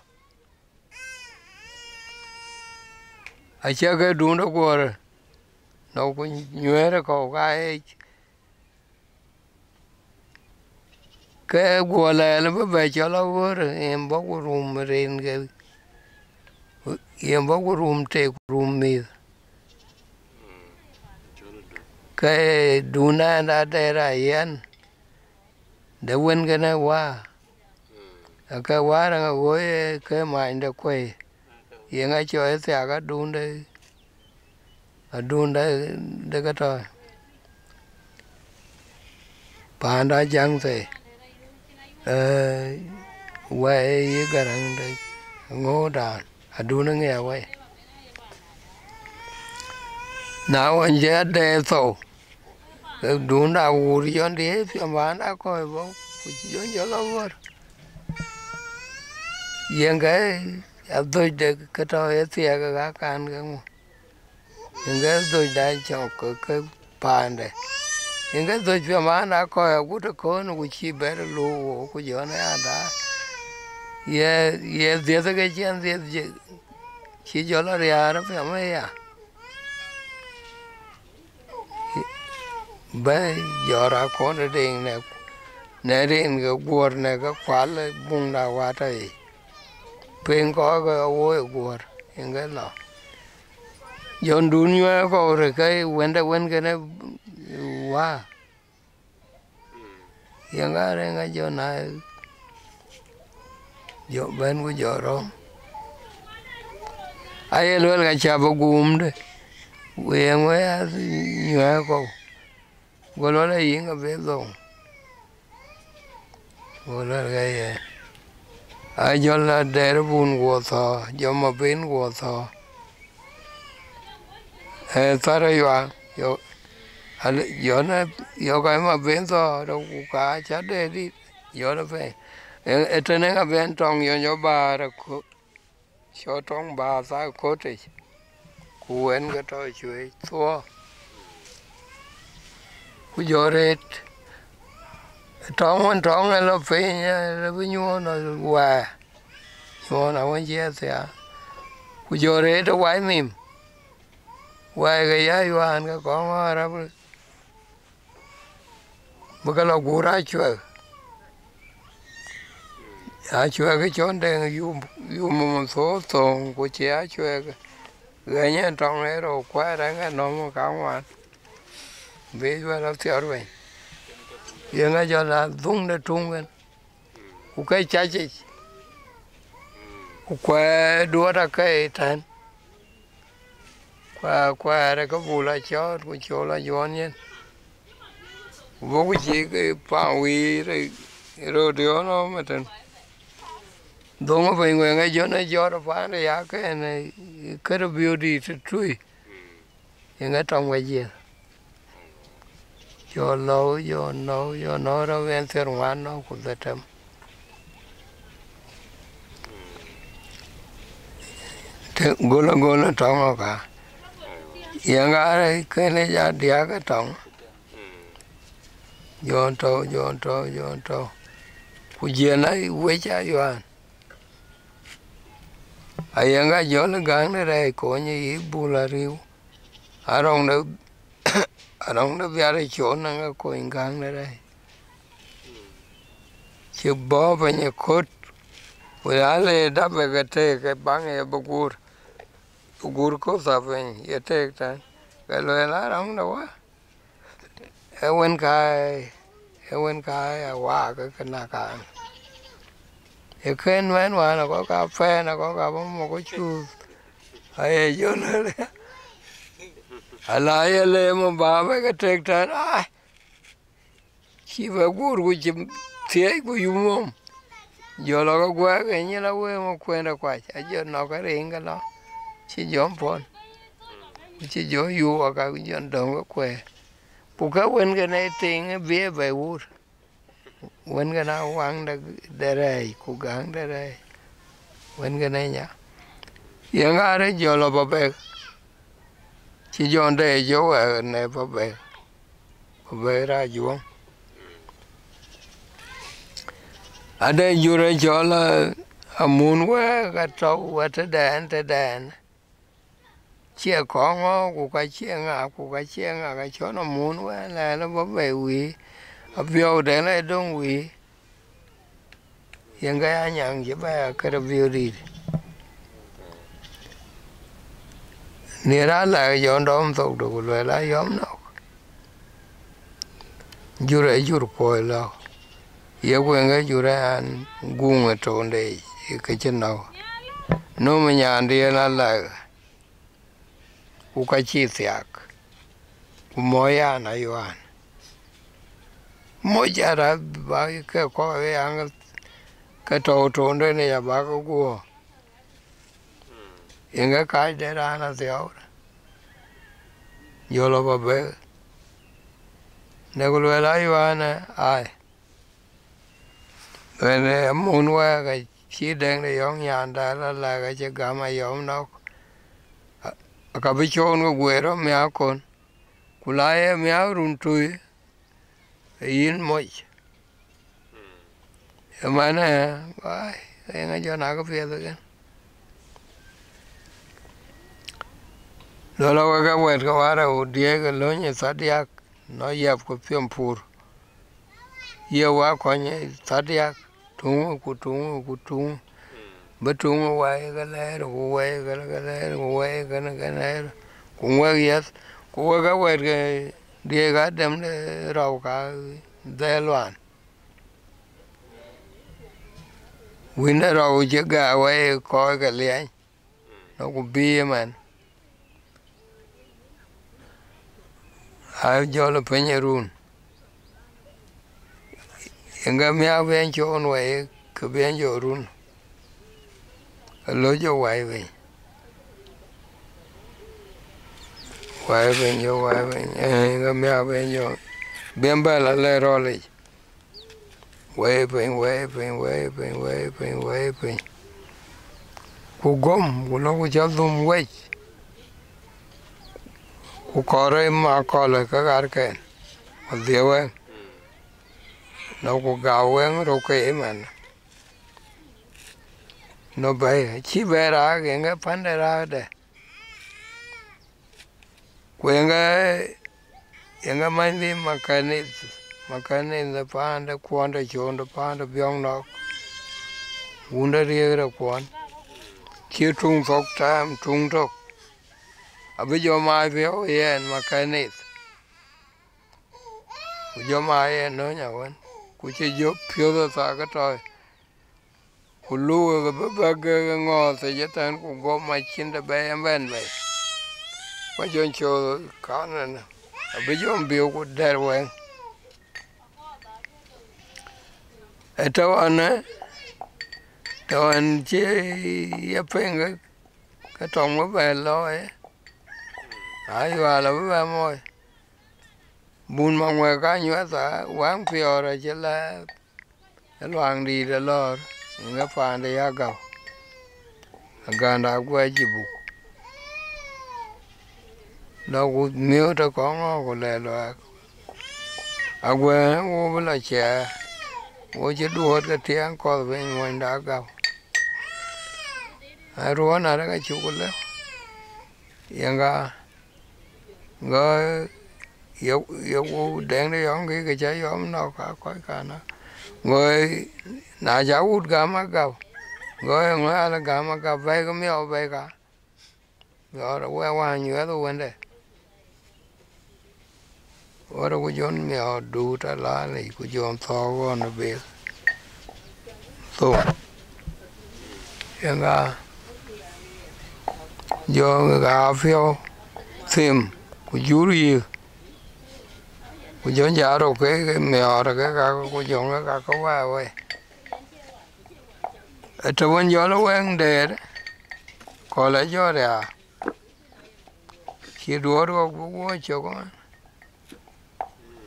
ai che cái đúng kore qua ku nywere ko ka e ke gwala cái em qua là nó mới về cho lâu quá rồi, em bóc cái rùm mà cái em bóc cái rùm trẻ rùm mì. Cái đu na đã đây ra yên để quên cái này qua à, cái quá là gối cái mạnh đã quay. Yên ai cho cái xe cái đun đây. À, đun đây đây cái thôi. Bạn đã giang thế đun đã uống cho đi. Thì bạn đã coi bông cho cho lâu rồi. Yên cái à, tôi được cái trò thì cái gã can cái mà. Những cái, tôi đã chọn cái cái bàn đấy những cái tôi phải mà nó coi ở cái cô con, cũng chi bé lù của giờ này à đã ye ye dia cái chuyện dia chỉ cho nó ra nó phải mà à? bé giờ ra con nó đen này này đen cái guor này cái quál bung ra qua đây pen ko ko wo e Giờ inga no jon dunya ko re kai wenda wen này wa yanga re nga jo na jo ben wo joro ai lo ga cha bo gum de we ngwe a nya ko go lo le yinga be do go lo ga ye ai cho là để bùn của thọ cho mà bên của thọ ê ta đây yo yo À, na giờ cái mà bên thọ đâu cũng cả chả để đi. Giờ nó phải ê tên này bên trong yo yo ba ra ko cho trong ba sa ko te kuen cái tôi ជួយ thua. Ku yo hết, trong trong là phải là bao nhiêu nó qua nhiêu nó vẫn thế à, ku giờ hết nó quay mìm. Quay cái giá yuan cái con mà ra mà cái lò cù ra chơi à chơi cái chỗ đen dùng dùng một số tồn của chị á chơi cái nhá trong này rồi quay ra cái nó mà cao ngoan, be wa la tiar we ye nga jo la dung de tung wen ku kai cha chi ku kwa do ra kai tan kwa kwa ra ko bu la cho ku cho la yon yen vô cái gì cái bao quỳ rồi rồi đó nó mà thằng đúng mà phải người ngay chỗ này giờ nó phá này á cái này, cái nó biểu đi thì chui nhưng ngay trong cái gì cho lâu cho nó cho nó đâu em thường ngoan nó cũng là trầm gola gola trong nó cả. Yang cái này cái này ra địa cái trong yon to yon to yon to ku je na we cha yuan ayenga jol gang ne rai ko ni bu la riu. Arong ne arong ne bia re cho na nga ko gang ne rai. Che bo ba ne kot, we ale da be ga te ke bang e bu gur gur ko sa be ye te ta ga lo la rong da wa? E kai ka kai wen ka wa ka na ka e khen wen wa nó có cà phê nó có cà bông mà có chu ai vô nữa, le à lại à, le mà bà mấy cái trek ta ai? Khi về gur của chim thế của yum mom giờ nó có qua cái như là quê mà quên được quay à giờ nó cái riêng cái đó. Chỉ giống phone. Chỉ giống yu ở cái giờ đồng có quê bù cái quên cái này tiền bia về ur wen ga na e wang da dere ku gang dere wen ga na nya. Yang nga jolo jo lo ba be. Chi jo de jo e ne ba be. Ba be ra ju ade ju re amun we ga to wa te dan te dan chia ko ngó của cái chia ngả của cái chia nga ka cho nó mun là nó la về be wi a bio de na dong wi yang ga yang je ba ka ra bio di là ra la yo dom to do lo la yom no jure jur ko la ye là nga quên cái dù ra de gung ở no đây cái chân nào na mà ku đi là lại ku mo ya na yo moja ra ba ke ko e ang ke to to ne ne ya ba ko go inga ka de ra na te ahora yo lo ba be ne ko lo la yo ana là ne cái wa gà chi deng de yong yan da la la ga che ga ma yom no ka chon go gwero mia kon. Kulaye mia arun tui yin moj mana ai nga jo na ko pie de lo lo ga wet ko wara u die ga lo nye sadiak no yap ko piem pur ye wa ko nye sadiak tung ku tung ku tung ba tung wa ga le cái wa ga ga le ku cái này na ga na ku wa yes ku wa ga wet ga die ga dem le rau ka de wina rau je ga wa coi cái le nó cũng bi man ai jo lo penye run inga mi a ben cho no e ke bên jo run jo wa ve wa ben jo wa ben inga mi a ben jo ben ba la le ro le wa ben wa ben wa ben wa ben wa ben ku gom ku lo ku ja dum we ku kore ma kole ka gar ke o diewe no ku gawen ro ke man nó về chỉ về ra cái cái phân ra đây. Quên cái cái mình đi mà cái này mà cái này nó phán là quan là chọn là phán là biếng nó. Vun ra riêng là quan. Chỉ trung thọc tam trung thọc à bây giờ mai về yên mà cái này. Bây giờ mai nó nhau quan, cứ chỉ giúp phiêu ra cái trời ba ga ngo se je tan ku go ma chin da ba em ben be kwa jon cho ka na na bi jo bi ku der eta eto ane to an che ye penga ka tong mo ba lo e ai wa la ba mo bun ma ngwe ka nyu sa wang pio ra che la loang di de lo nga pa de aganda ga ga na gwa ji bu lo che wo duot ka tiang ko ve mo nda ga. A ro na ka chu ko yanga. Nga yo yo wo dang de yong cái cha yom no ka ko kana ngồi na giáo út ga ma ga ngồi ngồi ala ga ma ga ve ga mi o ve ga yo ra wa wa nyu do wende ora ku jon mi o du ta la ni ku jon tho go na gà phiêu thêm của chú riêng sim ku cái cái cái cái cái ke cái mi cái ra cái ga ku jon ga ka wa we to won jo lo wen de ko la jo ra ki do ro ku wo cho ko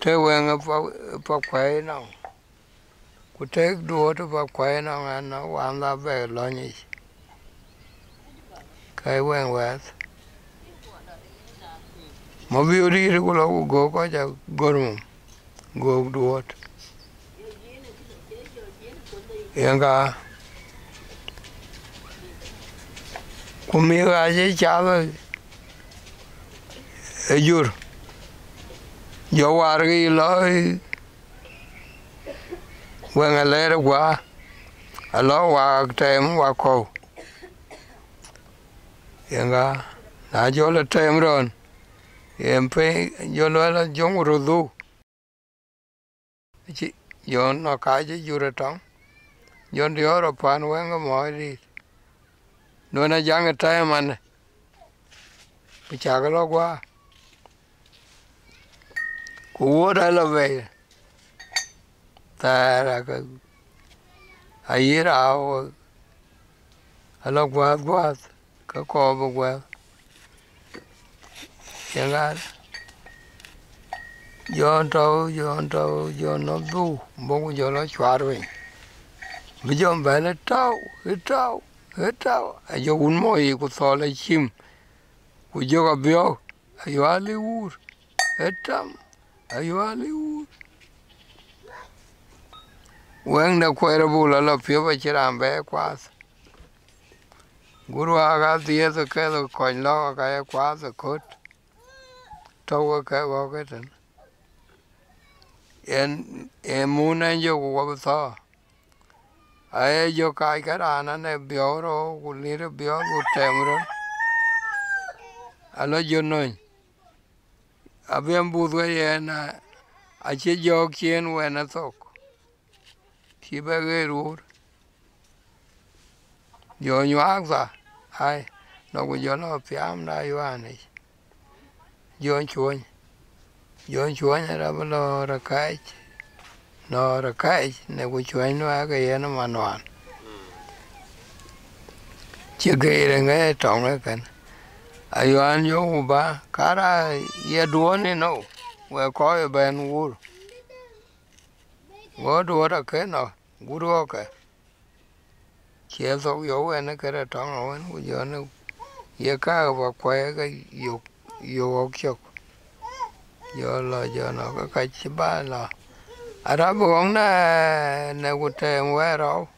te wen pa pa kwai na ku te do to pa kwai na nó wa na về lo ni cái quen wa mo bi ri ri ku lo go ko ja gor mo go do yanga ku mi ga je cha ba e jur. Jo war gi lo wen a le qua a lo wa tem wa ko yanga, na jo le tem ron em pe jo lo la jong ru du chi jo no ka je jure tong jo ndio ro pan wen mo ri no na jang ta man pi cha ga lo gwa ku wo da lo ve ta ra ka ai ra o a lo gwa gwa ka ko bo gwa yengar yo to yo to yo no du bông yo nó chua rồi. Bây giờ về le tao hết tao hết tao a yo un mo i ku so le chim. Ku jo ga bio a yo ali ur etam a yo ali ur wen da kwere bu la lo pio ba chiram be kwas guru aga tie cái ke do kon lo ka quá kwas kot to wa ka wa ke ten en e mu na yo ku wa so a e yo kai ka ra na ne bio ro, ku ni ro bio ku tem ro. A lo yo no a bien bu do ye na, a che yo kien we na tok ki ba ge ru yo nyak sa ai nó cũng cho nó fiam da yo ani yo chuon yo chuon ra balo ra kai no ra kai ne ku chuon no ga ye no manuan che ge re nge tong re kan ayo an yo ba kara ye duoni no? We ko ye ben wur Wo do ra ke no guru ke che so yo we ne ke ra tong no? Wen ku yo ne ye ka ba kwa ga yo yo ok yo lo yo no ka ka chi ba lo ara bo na na ku te we ro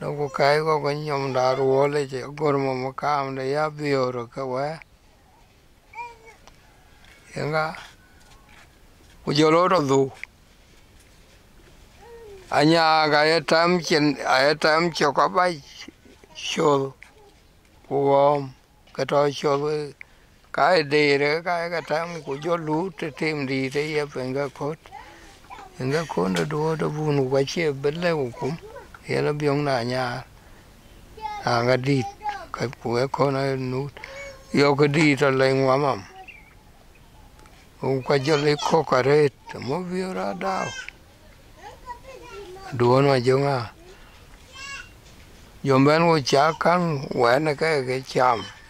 no ku kai ko ko nyom da ro le che gor mo mo kam de ya bi ro ka we yenga ku yo lo ro du anya ga ye tam chen a ye tam cho ka ba shol cái trò cho cái đề đó, cái cái tham của cho lú thì thêm đi thì ya phải cái cốt. Nên cái cốt nó đua nó vun quá chia bên lấy của cũng hiện nó biếng là nhà. À cái đi. Cái của con nó nút yo cái đi rồi lại ngoa mầm. Ông quay cho lấy khó cả hết mỗi việc ra đau đua nó giống à. Dùng bên của cha căng quẹn cái cái chạm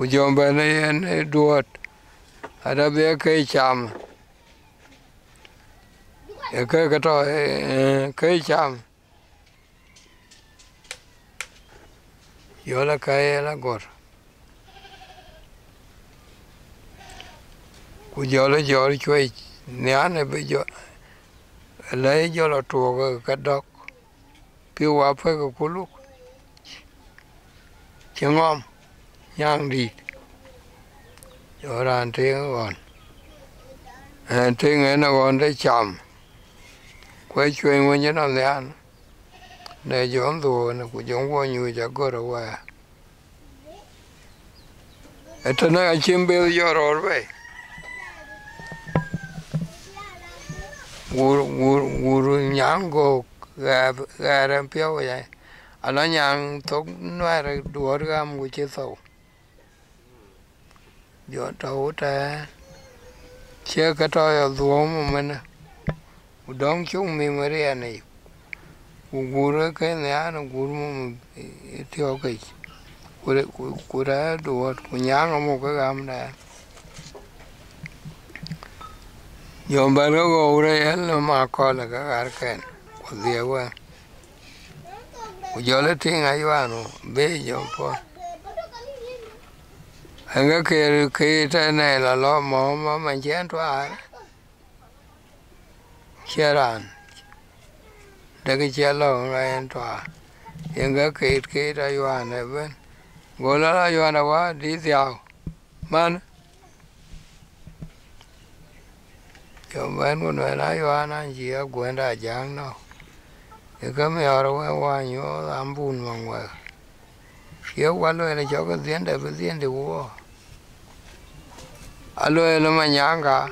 jo me o này wo me o kong go ka ya cái sa nga lo ya yo la yo no yo no na won chi me o yo ting ga yom pon tu yom di ka zo ro ne ka ja go ku jomba nhang đi. Cho ra tiếng còn tiếng ấy nó còn thấy chậm quay chuyện với những năm anh để giống thua nó cũng giống qua nhiều chả có đâu à. qua thế anh chim bêu giờ rồi vậy. Ngủ ngủ ngủ nhang gục gà gà làm piêu vậy. Anh nói nhang tôm nói là đuổi gam của chết sâu giờ trâu ta chưa cái trò ở ruộng mà mình đón chúng mình mới ra này. Cụ cụ đó cái này nó cụ mà theo cái cụ cụ cụ đã đùa cụ nhang ở một cái gam này giờ bạn có gầu hết nó mà coi là cái gà cái của dia quá. Giờ lấy tiếng ai vào nó bé giờ po Hanga kia kia ta này là lo mò mà mà chén tỏa Chia ràn Đã cái chia lo ra em tỏa Hanga kia kia ta yuan này bên Gỗ là la yuan quá đi theo Mà Chồng bên của người la yuan anh chỉ ở quên ra chẳng đâu Thì cái mẹ ở đâu qua nhớ làm bùn mà ngoài Khi ở qua lôi là cháu có diễn đại với diễn thì vô Alo ele ta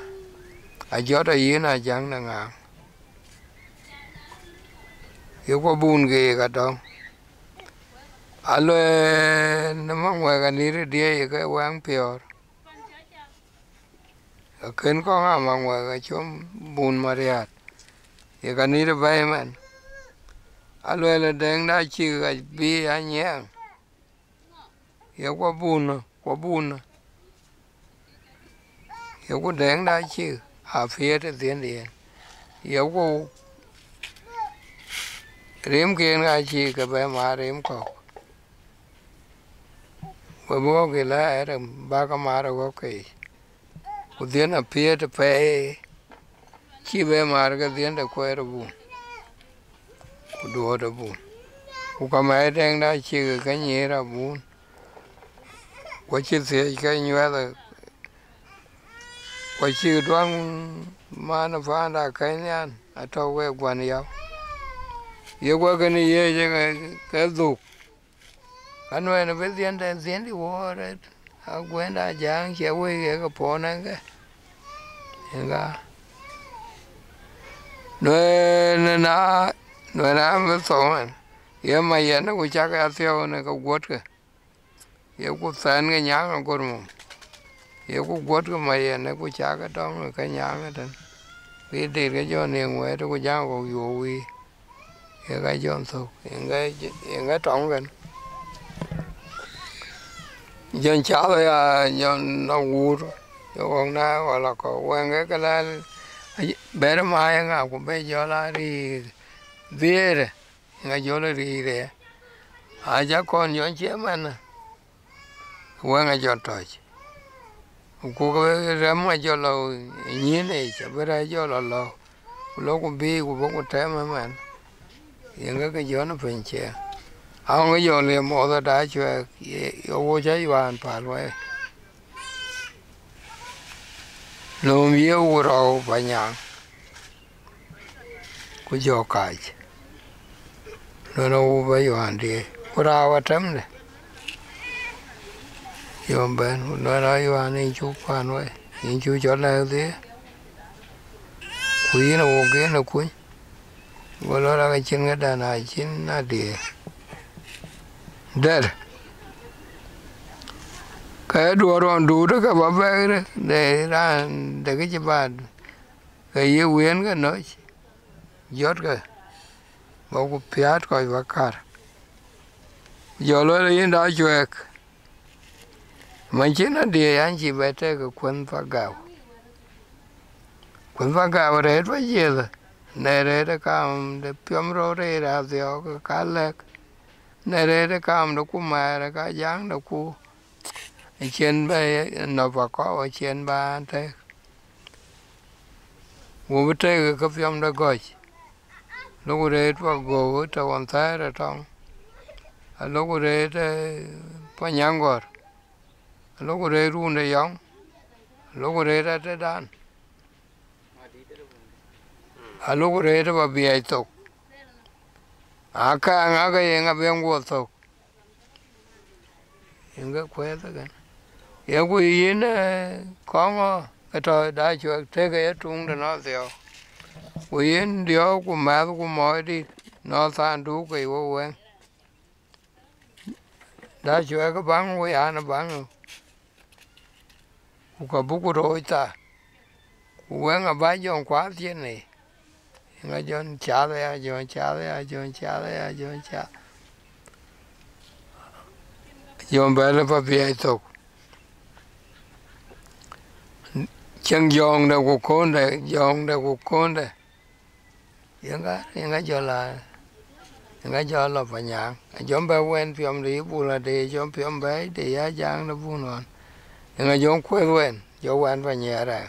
Ajota yina jang na nga. Yo ko bun ge cả dong. Alo na mangwe cái nire dia ka wang pior. Ken ko nga mangwe ka chom bun mariat. Ye ka nire bai man. Alo ele deng da chi ka bi anyang. ya qua bùn qua bùn ya qua đèn đã chứ? À phía trên tiền điện. Ya qua rếm kia ra chi cái bé mà rếm có và bố cái lá ở ba cái mà đâu cái cái tiền ở phía trên phải chi bé mà cái tiền đã quay ra bùn đùa ra cái chứ? Cái ra bùn kwa chi se ka nywa da kwa chi duan ma na fa da we gwan yao ye kwa ka ni ye je ka ka du an na be dien da dien di wo a gwen da jang che we ye ka pona na nga nwe na na nwe na me so ye ma ye na ku cha ka theo na ka gwot ka ye ku san cái nhang ở con mồm ye quất cái mày này ku chả cái đó rồi cái nhang cái đó vì để cái cho nên ngoài đó ku giang ku vô vi cái cho thuộc ye cái ye cái trống gần dân chả bây giờ dân nó ngu rồi cho con na gọi là có quen cái cái là bé đó mai ngà cũng bé giờ là đi về rồi ngay giờ là đi rồi à cha còn nhớ chế mà nè quen ở chọn trời ku ko mà cho jo lo này ne che ra cho lo lo lo cũng bi cũng bốc ku trái mà mà yin cái cái gió nó phình chè. Ông cái gió liền mò ra đá chwe yo wo cha phải pa lo lo mi u ro pa nyang ku jo ka chi nó no u ba yuan di ra wa tem này yom ben no ra yuan ni chu pa no yin chu cho la de quý là wo ge là ku vừa lo ra cái chân cái đàn này chin na de đây cái đùa ndu đủ đó ba de ran đó. Để ra, để cái chế bàn cái yêu quyến cái nói. Giót cái. Ba kar jo coi yin cả. Giờ ma là yên đã yan chi ba te ka kun pa ga kun pa ga re ba ye ne re da kam de piom ro re ra dio ka ka lek ne re de kam de ku ma ra ka yang da ku chen ba no pa ko chen ba te wo ba te ka pyom da go lo ku re pa go ta wan trong. Lúc tong a lo ku re lúc pa nyang re ru ne yang lo ku re ra te dan a lo re ra ba bi ai to a ka nga ga ye nga ben go to inga kwe ta ga ye ku yin ko ngo ka to da chu te ga tung da no dio ku yin dio ku ma ku mo di no sa ndu ku wo wen da chu ga bang wo ya na bang uka buku roita uenga ro ba jon kwa ti nga jon chale ya jon chale ya jon chale ya jon cha jon ba pa pi ai to chang jon da ku kon da jon da ku kon da nga nga jo la nga jo lo pa nyang jon ba wen pi om ri bu la de jon pi om ba de ya jang na bu nhưng mà vốn kwe quên vô wan và nya ra.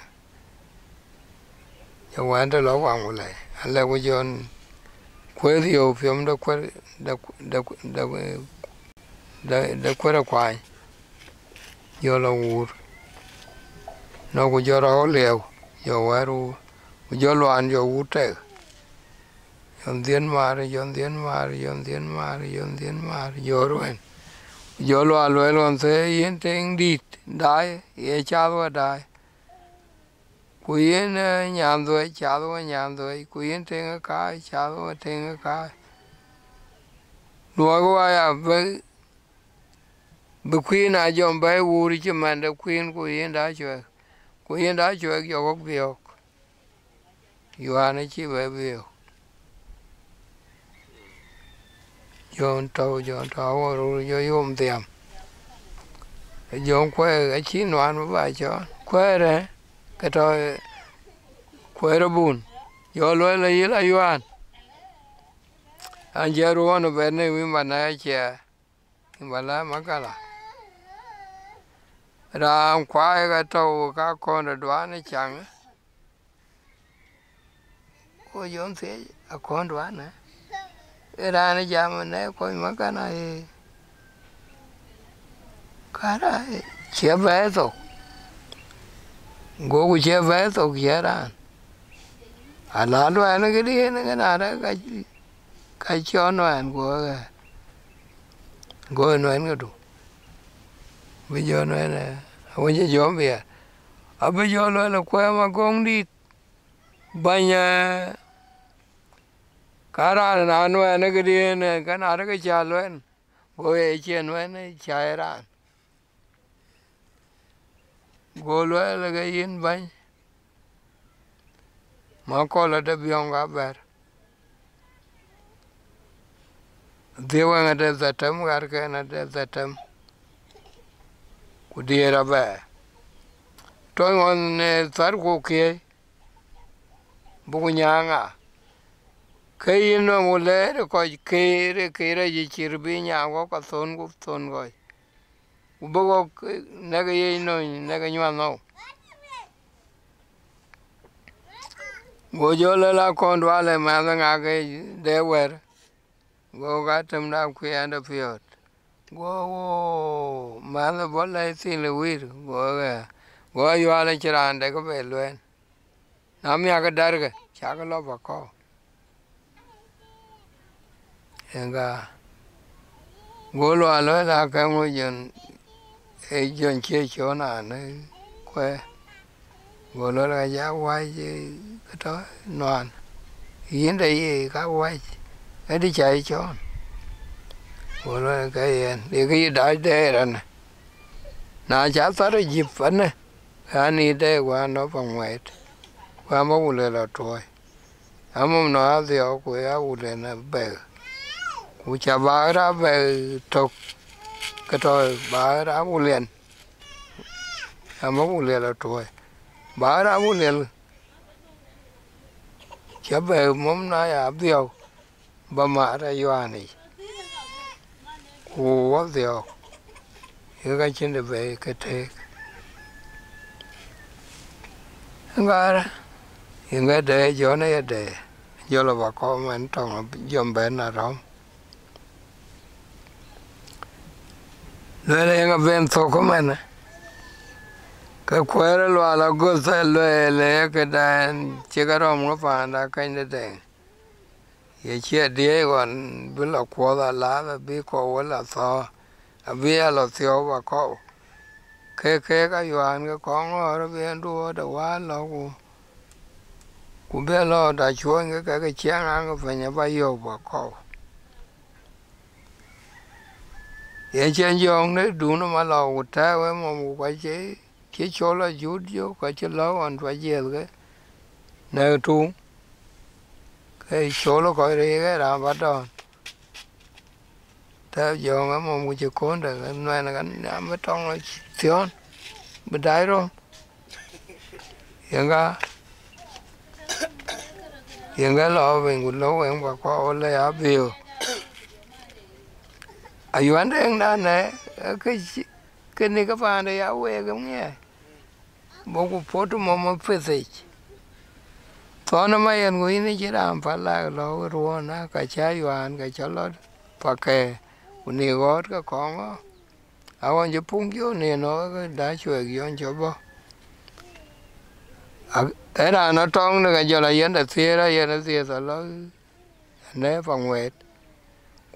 Jo wan da lo wang le ale ku jon kwe dio pi om da kwe da đó đó đó đó kwe ra kwa jo vô wur no ku jo ro le jo vô ku jo vô an jo wu te yon dien mar yon dien mar yon dien mar yon dien mar rồi yo lo al lo on y entendí dai, y echado a dai cuyen ñando echado a ñando y cuyen tenga acá echado a tenga acá lo vaya ve lo go ya be be queen a jom bai wuri chi man da queen ku yin da chwe ku yin da chwe yo go biok yo ana chi be biok yon tàu yon tàu rồi yo yom tiệm yon quê, cái chín noan với bà cho quê đấy cái thôi quê rồi bùn yo lối là yi là yuan anh. Giờ rồi nó bên này mình bán này chè mình bạn là mắc cả là. Ra qua cái tàu cá con là đoán nó chẳng. Có yon thế con đoán này rana jama ne ko makana e kara che vé go ku che beto kieran ala do ana ke di cái kana ra ka ka cho no an go ga go no an go bây giờ no là wo je jo bi à bây giờ lo là quay mà công đi. Bây giờ na no ene gidi ne kana ra ke cha luen go e chen wen cha ran go lo le ge yin ban ma ko la de biong ga ber. De wa nga de zatem gar ke na de zatem ku di ra ba to ngon ne tar ko ke, bu nyanga kai no mule ko kere kere ji chirbi nya go ko thon gu thon go Ubogo nega ye no nega nywa no. Go jo le la kon dwa le ma da nga ke de wer. Go ga tem da ku ya da piot. Go wo ma da bo le ti le wir go ga. Go yo ale chiran de ko be luen. Na mi aga dar ga cha ga lo ba ko nga go lo alo da ka mo jon e jon che cho na ne kwe. Go lo la ya wai ji ka to non. Yin da ye ka wai e di chai cho. Go lo ka yen de ki da de ran. Na cha ta ri ji pa ne. Ka ni de wa no pa ngwet. Wa mo le la to. Amo no a de o ku ya u le na be. Ku chả bà ra về trục cái trời, bà ra u len. Amo một liền là trời. Bà ra u liền Cha về mắm na áp điều. Bà ma ra yo ani. Ku wa dio. Yo ga chin de be ka te. Ngara. Inga de jo là ya de. Jo lo ba ko men tong jom ben na rom. Lele inga ben to ko men. Ka kwere lo ala go sa lele ka dan che ka rom ko pa da ka ni de. Ye che die gon, bi lo ko da la bi ko wala so. Abi lo tio ba ko. Ke ke ka yuan ka ko ngor bi duo da wa lo ku. Ku be lo da chuan ka ka chiang ang ka fa nya ba yo ba ko. Ye chen yong ne du no ma lo ku ta we mo mu kwa che che cho la ju jo ka che lo an fa ye ke. Ne tu. Ke cho lo ko re ke ra ba don. Ta yong a mo mu che kon da na na kan na ma tong la tion. Ba dai ro. Yang ga yang ga lo ben gu lo wen ba ko le a biu ayuan yuan na ne ke ke ni ka pa de ya we ga nge bo ku po tu mo mo pe se to na ma yan gu ni ji ram pa la lo ro na ka cha yuan ka cha lo pa ke u ni go ka ko ngo a won ji pung yo ne no da chue gi on cho bo era nó trong nó cái giờ là yên được xe ra yên được xe rồi nó nè phòng nguyệt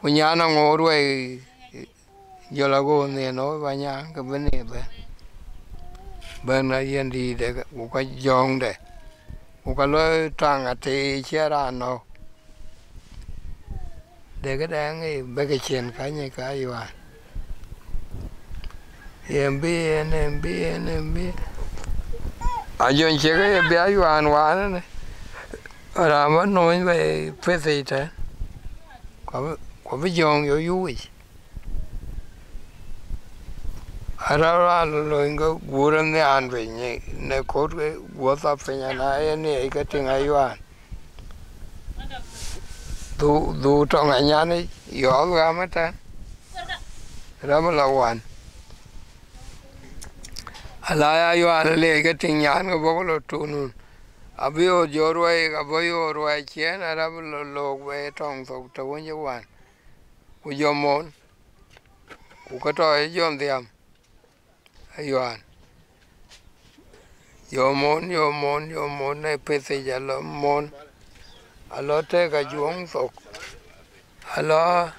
của nhà nó ngồi rồi giờ là cô này nói vào nhà cái vấn đề bên bên này yên đi để cô cái giòn để cô cái lối trang à thì xe ra nó để cái đang cái bây cái chuyện cái như cái gì vậy em biết em biết em biết a jon che ke be ayu anh wan ne ra ma no be pe se ta ko có be jon yo yu wi ara ra lo ngo guran ne an be ne ne ko ke wo ta na e ne ke tin ayu an du du to nga nya ne yo ga ma ta ra la wan alaya yo le ke tinga yan go bo lo tunun abi o jorwe ga bo yo rwa chen ara lo lo we tong so to won wan ku jo mon ku ko to e jon diam aywan yo mon yo mon yo mon ne pese se lo mon. Alo te ga juong sok alo.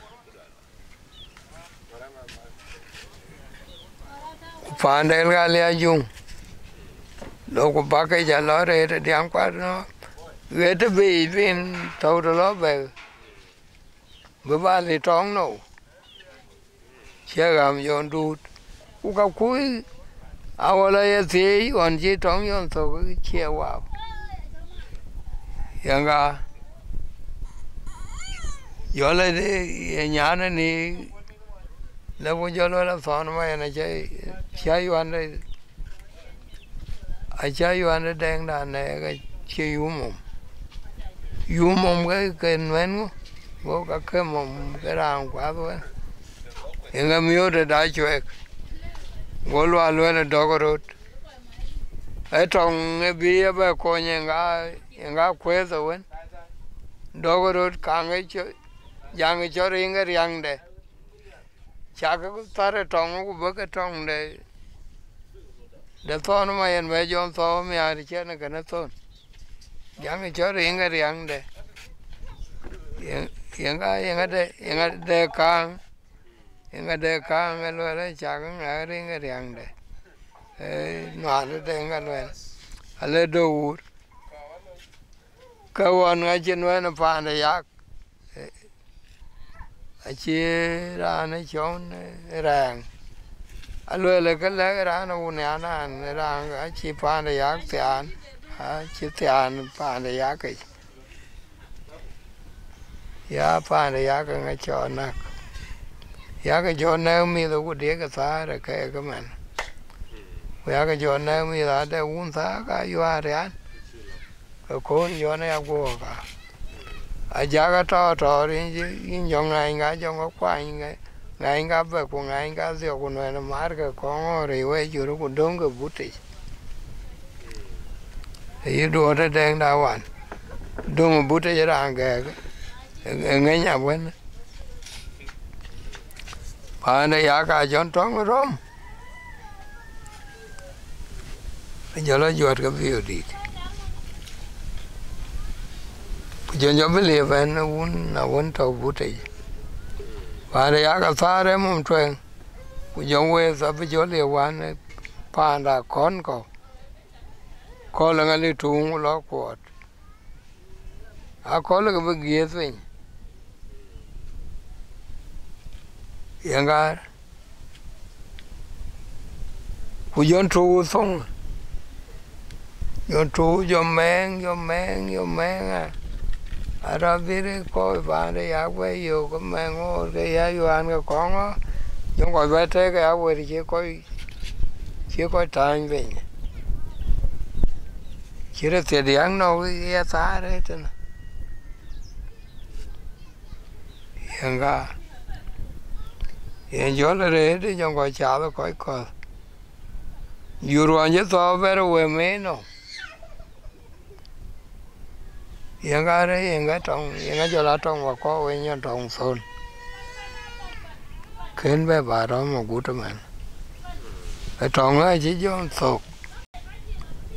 Pandel ga le jung lo ko ba ke ja lo re de diam kwa no ve te bi vin to de lo be. Bu ba le tong no che gam yon dut ku ka cuối, a wa la ye ti on ji tong yon so ku che wa yang ga yo le de nya na ni le bu jo lo la mà no ma chơi, che cha yuan de a cha yuan de deng da ne ga che yu mom yu mom ga ke nen go cái ke mom ga ran kwa do en ga mi de da go lwa lwene dogorot etong e bi be konye nga nga kwezo wen dogorot kange cho yang cho ringe riang de chaka ku tare tong ku be ke tong de de thon ma yen be jon to mi ari chen ke na ton yang cho ringe riang de yang ga yang de yang de kang yang de kang lo le chaka nga ringe riang de nwa nó đen cái này ale đồ cái quan ngay trên nó nó phá nó yak à chi ra, nó chọn ràng alo là cái lẽ ra nó uốn nhả nó ràng à chi phá nó yak tian à chi tian phá nó yak cái ya phá nó yak cái chọn nè yak cái chọn này mi đâu có đĩa cái xa rồi cái cái mình ya ga jo na mi da de un sa ka yu a rian ko kon yo na ya go ka a ja ga to to rin ji yin jo nga nga jo ngo kwa nga nga nga ba ko nga nga zio ko no na mar ka ko ri we ju ru ko dong ga bu ti e do de de da wan dong bu te ra ga nga nya wen pa na ya ka jon tong rom giờ nó giọt cái biểu đi giờ giờ bây giờ về nó vốn nó vốn tàu bút ấy và đây ác xa đấy mà chuyện giờ về sao bây giờ liền quan pan ra con co co là ngay trung lo quạt à co là cái bức ghế thôi yang ga ku yon tru song yo tu yo men yo men yo men à à ra vire coi ba đây à quay yo cái men ngô cái ya yo an cái con á yo coi về thế cái áo quay chỉ coi chỉ coi time về chỉ là tiền điện nó cái ya ta đấy thế ga hiện giờ là đấy thì yo coi chào coi coi Yuruan je to pero we meno yenga re yenga tong yenga jola tong wa ko we nyon tong son ken be ba ro mo gut man e tong a chi jo so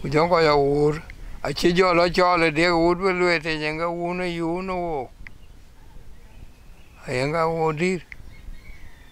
u jo ko ya ur a chi jo lo cho le de ur be lu te yenga u no yu no wo yenga wo dir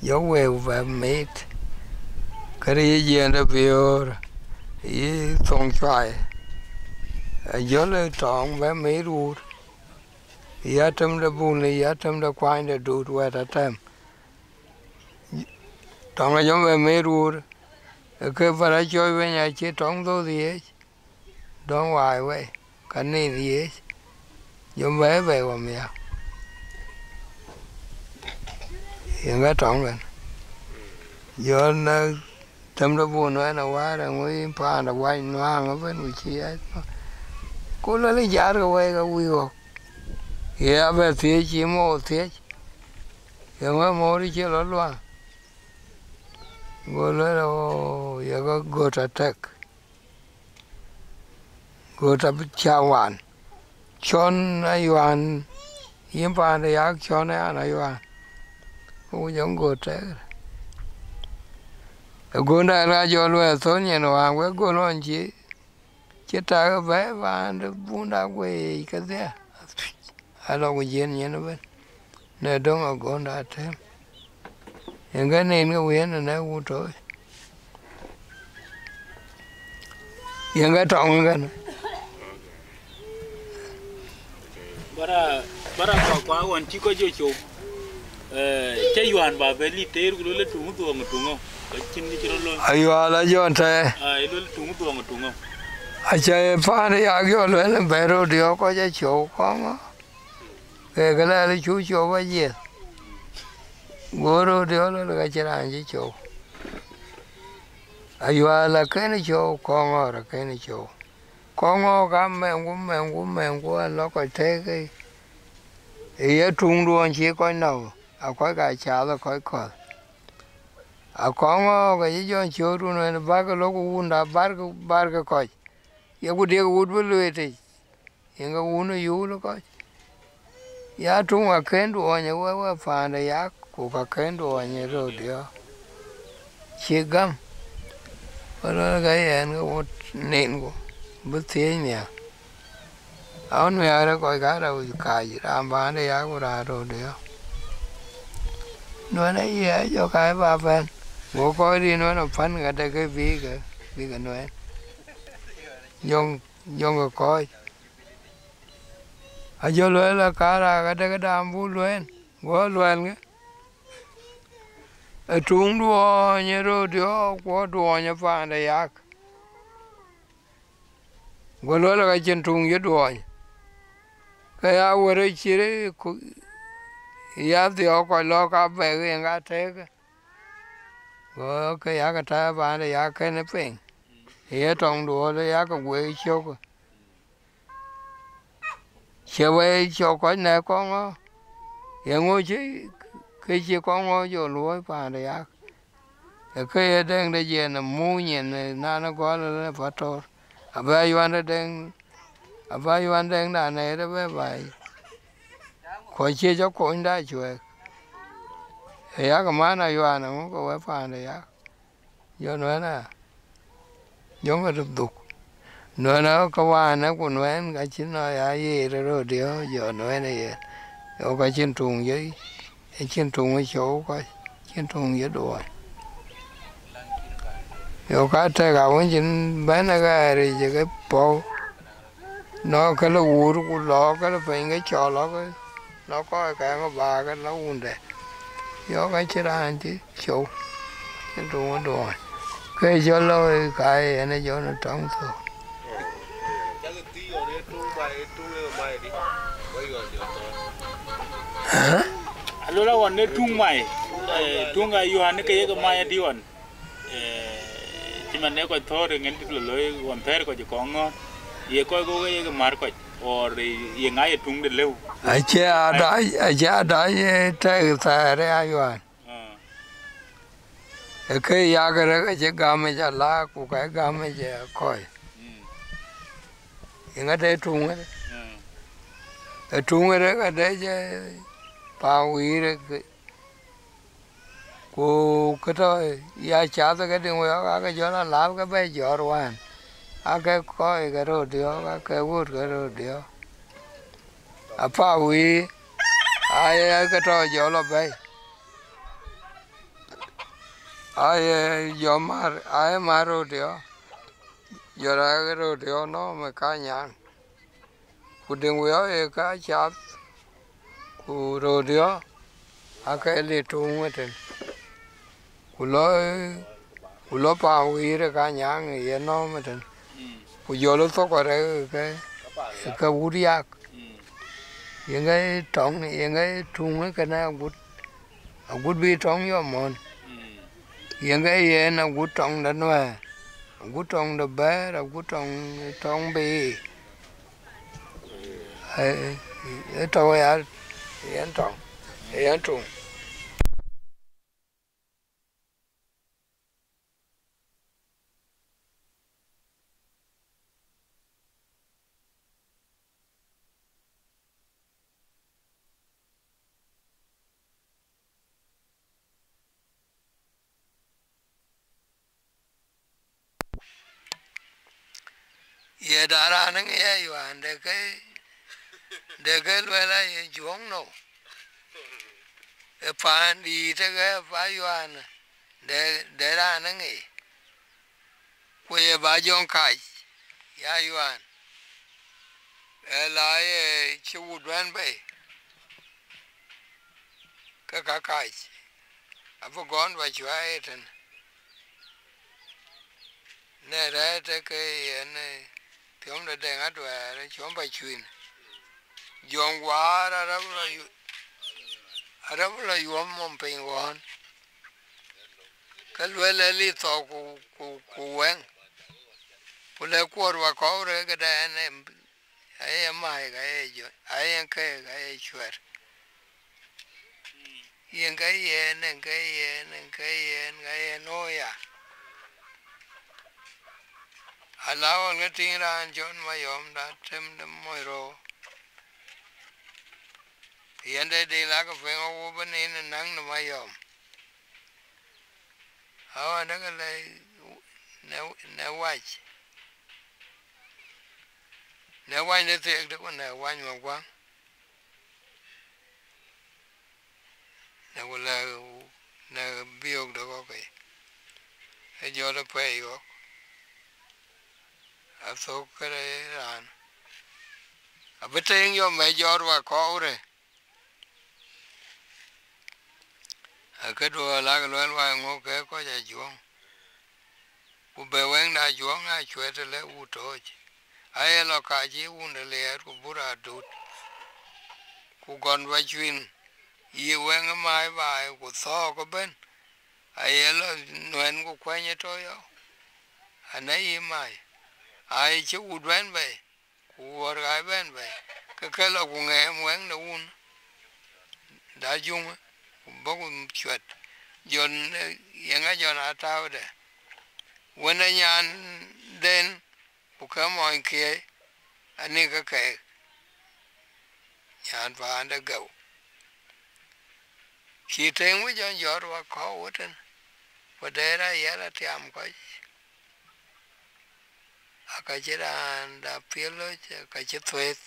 de we yenga yenga cái đây do gì nó biểu ý thông choai yo le tong, va me ru ya tam da bun le ya tam da kwain da du wa ta tam tong la yo về me ru cái vào chơi với nhà chơi tong đâu gì don hoài vậy cái này gì yo về về vào mẹ hiện cái trọng rồi giờ nó tâm nó buồn nó là quá là mới pa là quay nó ăn ở bên người ấy. Cô là lấy giá cái quay cái quy hoạch. Giờ về thế chỉ mô thế. Giờ mới mô đi chơi lắm luôn cô nói là giờ có go to tech go to chào hoàn chọn ai hoàn yếm pa này yak chọn ai ai hoàn cũng giống go tech đại ra jo lo số nhà nó hàng we go no nji. Chết ta ga buôn ba quê cái we ka de alo go yen nye no ben ne dong a gonda te. En cái ne ga we na na u to yen cái tong ga na bara bara kwa kwa wan chi ko jo cho eh che yuan ba be li ter ku le tu tu ngo tu ngo cái chín cái chiro lo. Aywa la jon te. Ai lo tung tu ngam tung ngam acha pa ne ya gyo le le bero dio ko ja cho ko ma ke ga la le chu cho ba ye. Goro dio le ga chira ji cho aywa la ke ne cho ko ngo ra ke ne cho ko ngo ga me ngu me ngu me ngu lo ko te ke. Ye tung duon chi ko no a ko ga cha lo ko ko a ko ngo ga ji jon cho ru ne ba cái lo ku unda bar ga bar ga ko ye ku de ku bu lu te ye ga u no yu nó ko ya tung a ken du ne wa wa fa na ya ku ka ken du ne ro de chi gam wa lo ga ye ne ku nen ku bu te ne a no ya ra ko ga ra u ka ji ra ba ne ya ku ra ro de nuôi nãy giờ cho cái ba phần bố coi đi nuôi là phân cả đây, cái ví cả ví cả nuôi dùng dùng cái coi. À cho nuôi là cá ra, cả đây cái đam vu nuôi bố nuôi nghe. À, ở trung đua như rồi đó có đua như phản đại ác. Bố nuôi là cái chân trung nhớ đua cái áo ở đây chỉ đấy re chi re ya dio ko lo ka be ge ga te ke go ke ya ka ta ba da ya ke ne ping ye tong duo le ya ka we cho ko che we cho ko ne ko ngo ye ngo chi ke chi ko ngo yo lo pa da ya e ke ye deng de ye na mu nye ne na na ko le fa to a ba yu an den a ba yu an den da ne de ba ba ko chi cho ko đã chưa? e ya ka ma na yu an ngo ko we pa da ya yo no na yo ga du du no na ka wa na ku no en ga chi no ya ye ro ro ở yo no ne ye cái ka chin tung ye e chin tung e cho ka chin tung ye do yo ka te ga won chin ba na ga re je ke po no ka lo u ru ku cái ka lo pe cho nó cái mà ba cái nó uốn đấy yo cái chi ra anh chứ số, cái đồ tung đồ cái cho lo cái này cho nó trong thôi. Hả alo đó wan ne tung mai tung ga yu ne ke ga mai di wan ti man ne ko tho nghe ngel ti lo lo wan ter ko ji ko ngo ye ko go ye ga mar ko or ye nga ye tung de lew ai? che à đã ai che à đã ye te ta re ai wan e ke ya ga re che ga me ja la ku ka ga me je ko inga de tung e tung re ga de je pa wi re ke ku ka to ya cha to ga ding wa ga cái jo cái la ga be jo ke ko ga ro ke wi? Ai ga to jo lo be. Ai jo mar ai maro dio jo ra ga nó mà no, me ka nyan. Ku ding wa e ka cha ku ro dio a ke le tu ngeten ku lo ku lo pa wi re ka nyang ye no meten ku jo lo to ko re ke ke wu yak ye ngai tong ye ngai tu nge ka na gut gut bi tong yo mon ye ngai ye na gut tong da no gut tong da ba ra gut tong tong bi. E to ya yen tong yen tung ye dara nang ye yuan de ke de ke lwe la ye juong no e pan di te ke pa yuan de de ra nang ye ku ye ba jong kai ya yuan e la ye chi wu dwen be cái ka kai a fu gon ba chwa e ten ne re te ke ne tiom de de ngat wa re chom ba chuin yom wa ra ra la yu ra la yu mom pe won ka lwe le li to ku ku ku wen ku le ku wa ko re ga de ne ai mai ga e jo ai ke ga e chwer yen ga yen en ga yen en ga yen ga yen no ya alawan ga tin ran jon ma yom da tem de mo ro yen de de la ga fe o ba ne na nang na ma yom awa da ga le, ne ne wach ne wach ne te de ko ne wach ma kwa ne ko la ne biok de ko ke. E jo de pe yo. athokre ran abiteng yo me jorwa kore akedwa lag lwel wa ngo ke ko ja juong. Ube weng na juong a chwete le utoj aelo ka ji unde le ku bura dut. Ku gon wa chwin. Yi weng mai ba ku tho ko ben. Aelo nwen ku kwenye toyo. Anayi mai ai chứ u đoán về u ở cái bên về cái cái là của nghe em quán đâu un đã dung á. Bốc chuột. Dọn ờ, yang á dọn à tao đấy quên anh nhàn đến u cái mọi kia anh ấy cái cái anh và anh đã gấu khi tiếng với cho dọn và khó quá trên. Và để ra giá là tiệm coi akachira da pielo akachitwet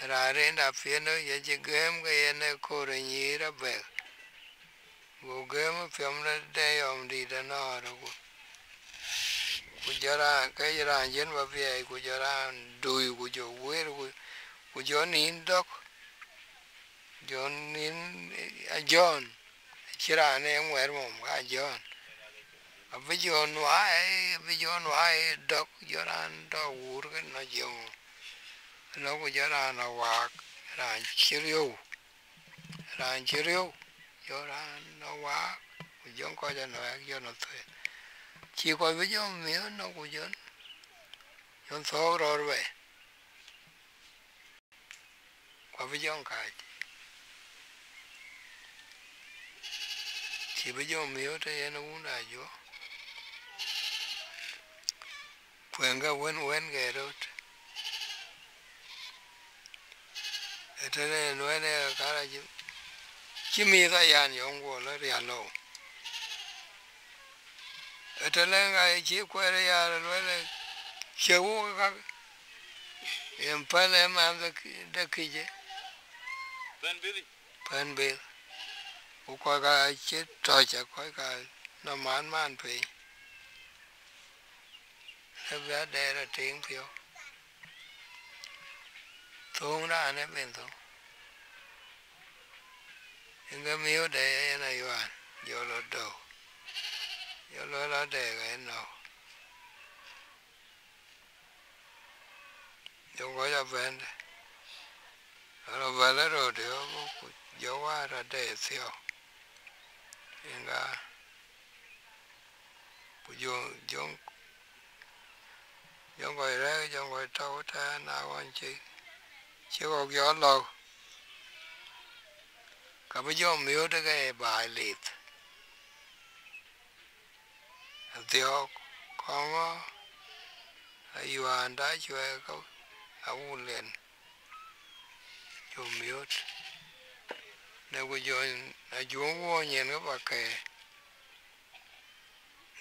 rare da pielo ye je gem ga ye ne ko re ni ra be go gem pyam na de yom di da na ro go ku jara ka jara jen ba be ku jara du ku jo we ku ku jo nin dok jo nin a jon chira ne ngwer mom ga jon bây giờ nói bây giờ nói đọc giờ ran đó uống cái nó dùng nó có giờ ran nó quạt ran chiếu ran chiếu giờ ran nó quạt giờ coi cho nó giờ nó thôi chỉ coi bây giờ miếu nó có giờ giờ thô rồi vậy qua bây giờ cái chỉ bây giờ miếu thì nó cũng là vô Puenga wen wen gerot. Etere nuene kara ji. Chimi da yan yongo la ria lo. Etere nga chi kwere ya nuene chewu ka. Em pale ma da kije. Ben bili. Pen bil. U ko ka chi to cha ko ka na man man pe nó bé đẻ ra tiếng phiếu thùng ra nó bên thùng nhưng cái miếu để này hoàn vô lo đầu. Vô lo lo để cái nào. Vô có cho bên đây rồi về lấy rồi thì có vô qua ra để theo nhưng mà vô vô giống vậy ra giống vậy trâu ta nào anh chị chứ còn gió lâu cả bây giờ miêu tới cái bài liệt tiêu con có ai hoàn đã chưa có áo liền cho miêu nếu bây giờ là xuống vô nhìn cái bà kè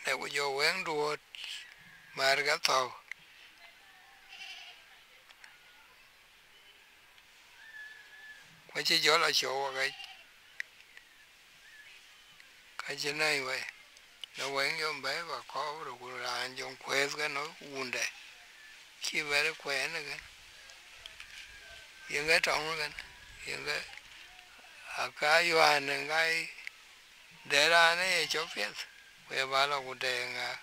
nếu bây giờ quen đùa mà cái tàu mấy chỉ gió là chỗ cái cái trên này vậy. Nó quen cho bé và có rồi là anh trong quê cái nó buồn đấy khi bé nó quê nữa cái những cái trong nó cái những cái à cái yêu anh cái để ra này cho biết we ba lo ku de nga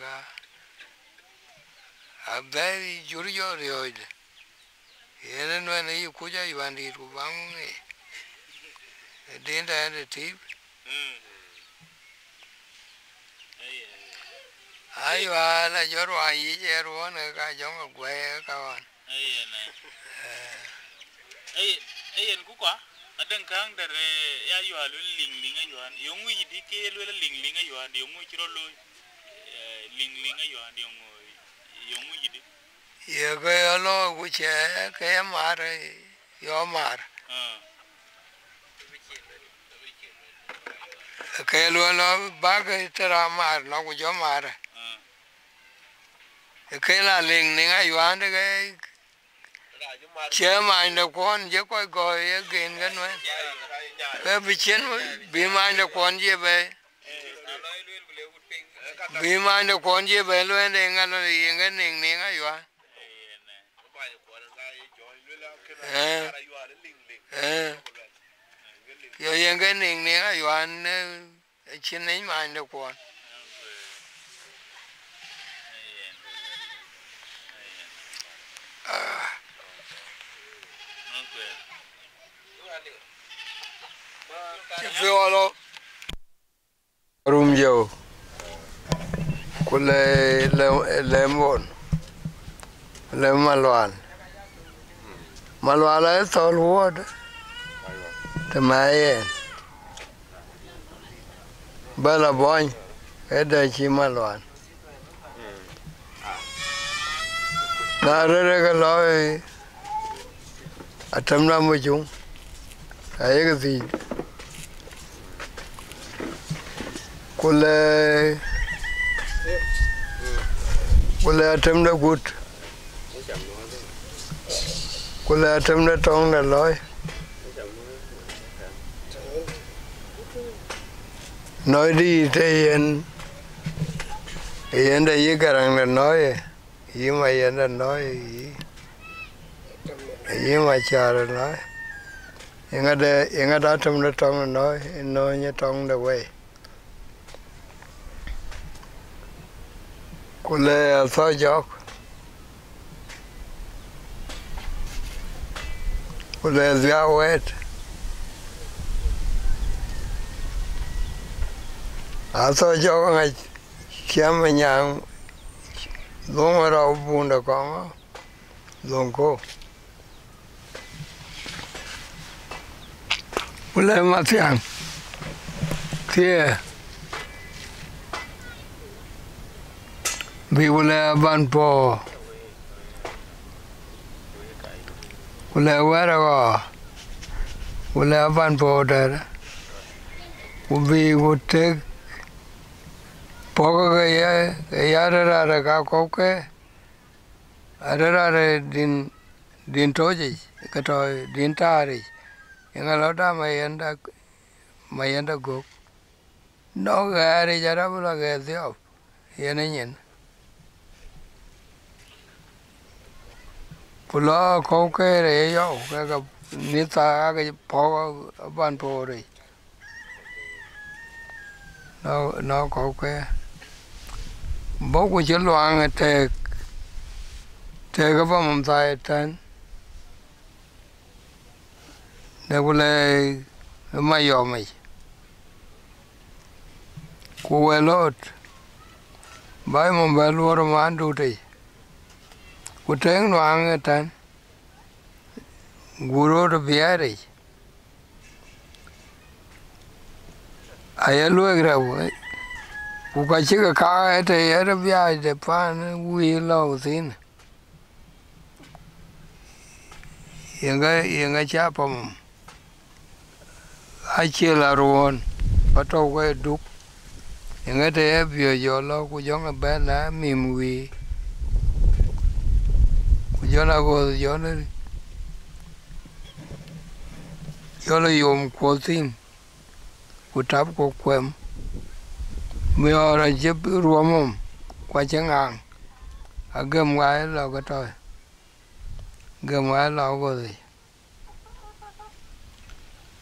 nga a be jur yo rồi de yene no kuja yu ku ja yu an di ku bang nge de da de ti Mm. Ai je ro ka jong ku e ka wan ai na. Ai ai en ku kwa. Adan kang dar ya yu alu ling ling ayu an. Yung yidi ke lu ling ling ayu an. Yung chiro lu eh, ling ling ayu an yung yung yidi ye ko yo lo ku che, ke mar yo mar Ah. ke lu lo ba ke tra mar no ku jo mar Ah. ke la ling ning ai wan de ke che ma ne kon je ko go ye gen gan we ke bi chen bi ma ne kon je be bi ma ne kon je be lu ne ngan no ye ngan ning ning ai wa eh eh yo ye ngan ning ning ai wa ne chen nei ma ne kon Fiolo. Rum lê lê le lê mà loạn Malwan es tol wod. Te mayen. Bala boy. Eda chi malwan. Na rere ka loy. Atam na mo chung. Ay ka thi. Kule kule atam na cô là trong đó trong là lối. Nói đi thì yên Yên đây với cái rằng là nói Ý mà yên là nói Ý mà chờ là nói. Yên ở đây Yên ở đó trong đó trong là nói Nói như trong là quay. Cô là sao giọt. Cô lê giá quét À thó giọt ngay Chiam mà nhàng Luôn ở đâu buồn được con Luôn cô Cô lê mà thế, Kia Bi wule ban po wule wera go wule ban po der ubi wutek poko ke ya ke ya ra ra ka ko ke ara ra re din din toji ka to din tari. Inga nó da ma yenda ma yenda go no ga re jara bula ge dio yene nyen pula kau ke re yo ka ke ni ta ka po ban po re no no ko ke bo ku che lo ang te te ka pa mam ta. Tan ne ku le ma yo mai lót, we lot bai mom ba lo đủ man ku teng no tan guru ro biare aya lo gra wo ku ka chi ka ka te ya ro de pan wi lo sin yenga yenga cha pam a che la ron pa to we duk yenga te bio yo lo ku jong ba na mim wi yo la go yo le yo le yom ko tin ku tap ko kwem mi ora je ruomom kwa chengang a gem wa lo ko to gem wa lo go di.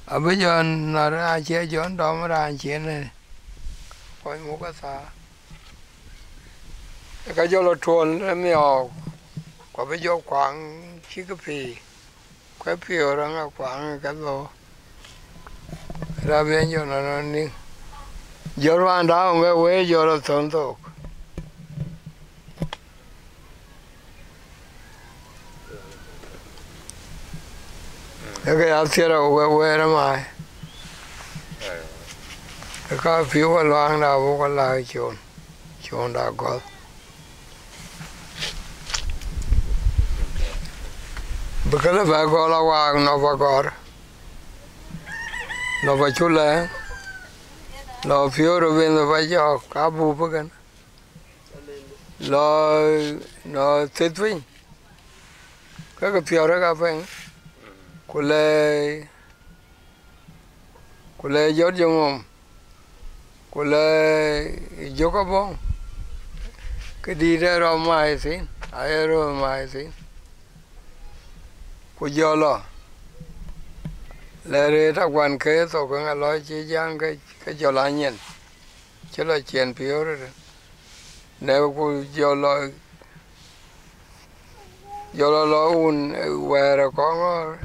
A bây giờ nó ra che chọn đó mà ra che này coi mua cái xa cái cho nó tuôn nó mới có bây giờ khoảng chỉ cái phi cái phi ở đó là khoảng cái đó ra bên cho nó nó nín giờ nó ăn đau cái quê giờ nó thốn tục cái áo thiệt là quê quê nó mà cái phiếu cái loang nào cái lại chôn chôn đã có Bekele phải gọi là hoàng nó phải gọi nó phải chú lẽ nó phiếu rồi bên nó phải cho cá bù bức anh nó nó thiết vinh. Cái cái phiếu đó cái phải của lệ của gió lo. Lệ rê ta quan kế tổ cái ngài nói chỉ giang cái cái gió lá nhiên chứ là chuyện phiếu rồi. Nếu của gió lo gió lo lo un về rồi có ngó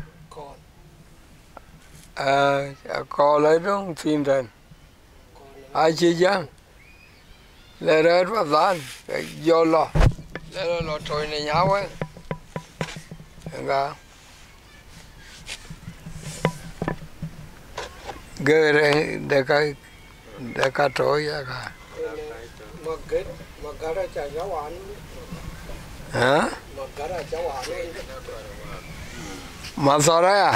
à có lấy đúng tin thần ai chỉ giang? lệ rê đàn cái gió lo. Lệ lo lo thôi này nhau ấy Enggak. Gere deka deka toya ka. Maget, magara cha jawan, Ha? magara jawan. Masara ya?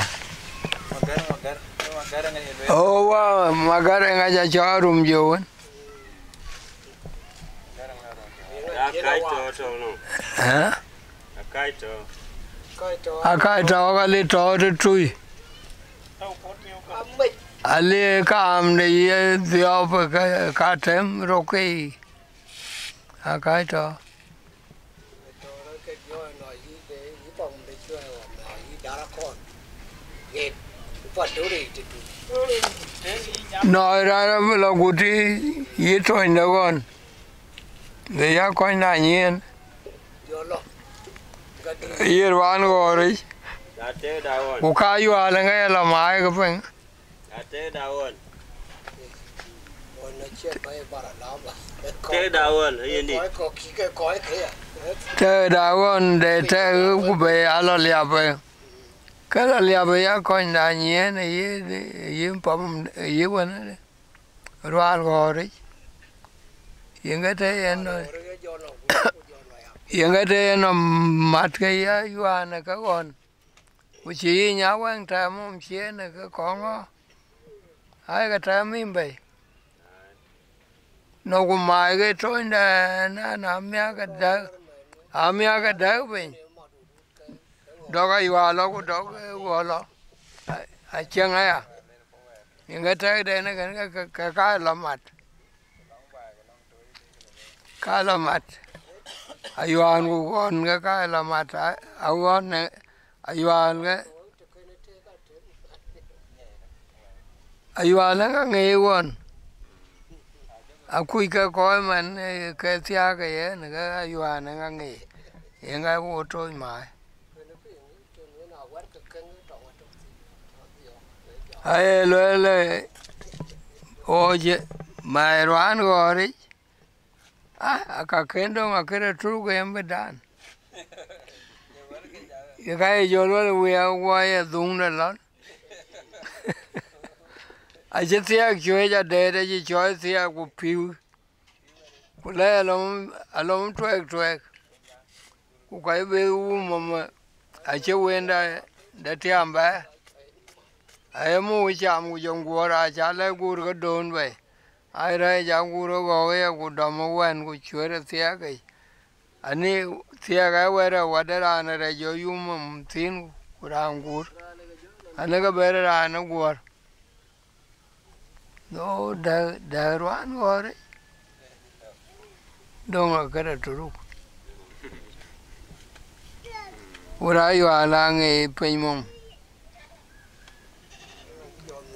Magar, magar. Magar nga yun. Oh wa magare ngaja charum jowan. Akai to to no. Ha? Akai to. Coi cho Akai to tui. amik. Akai to. Cho nó cái do nói để để đã là con. Nghe, vật đó đi thì Nói ra là guti ye to ina gon. De ya ko na nyen. do lo. Cái gori. Ate dawon. Dawon. nó chết bay đó mà. Te dawon. Di. Coi có kí cái kia. Te da gon de te ku be ala lia pe. Ka la lia pe ya ko na nyen ye ye pam ye wan. Wan gori. Yenga te en Rồi cái do nó à. yenga te en mat ka ya yu ana ka gon. Ku chi nya wan ta mum chi na ka ko ngo ai cái trái mình bảy nó cũng mai cái trôi nè na na mía cái đá à mía cái đá vậy đó cái hoa lo cũng đó cái hoa lo à chăng ấy à? Những cái trái đây nó cái cái cái cái làm mát, cái làm mặt ai hoàn cũng còn cái cái làm mát, ai hoàn này ai hoàn cái ayuan ka nge won. Akui ka ko man e, ke tia ke ye ne ka ayuan ka nge. Yenga wo to ma Ai lo le oje mai ran gori. Ah, aka kendo ma kere tru turu yembe dan. ye ga Yekai jolo we wa ye dung na lon. I just see a joy a day that you choice here ku piu. Ku le alom alom twek twek. Ku kai be u mama a che wenda da tiamba. Ai mu cham ku jong gora cha le gur ga don be. Ai ra ja guro go ya ku dom wen ku chure tia kai. Ani tia ga wera wadara na re jo yum tin ku ram gur. Ana ga bere ra na gur. No da da ruan gore. Dong ga ra turu. Ura yo ala nge pe.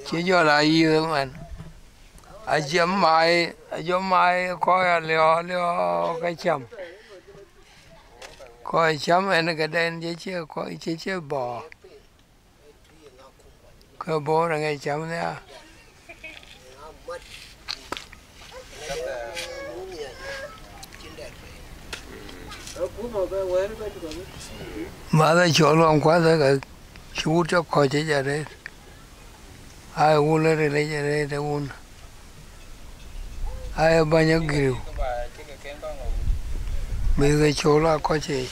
Che yo la yi man. A jam mai a jam mai ko ya leo leo cái cham ko cham en ga den je che ko che che bo ko bo ra cái chấm nè mà đây chỗ lòng quá thế cả chú cho khỏi chế giờ đấy. Ai uống lên đây, lấy giờ đấy để uống ai bao nhiêu kiểu bây giờ chỗ là có chế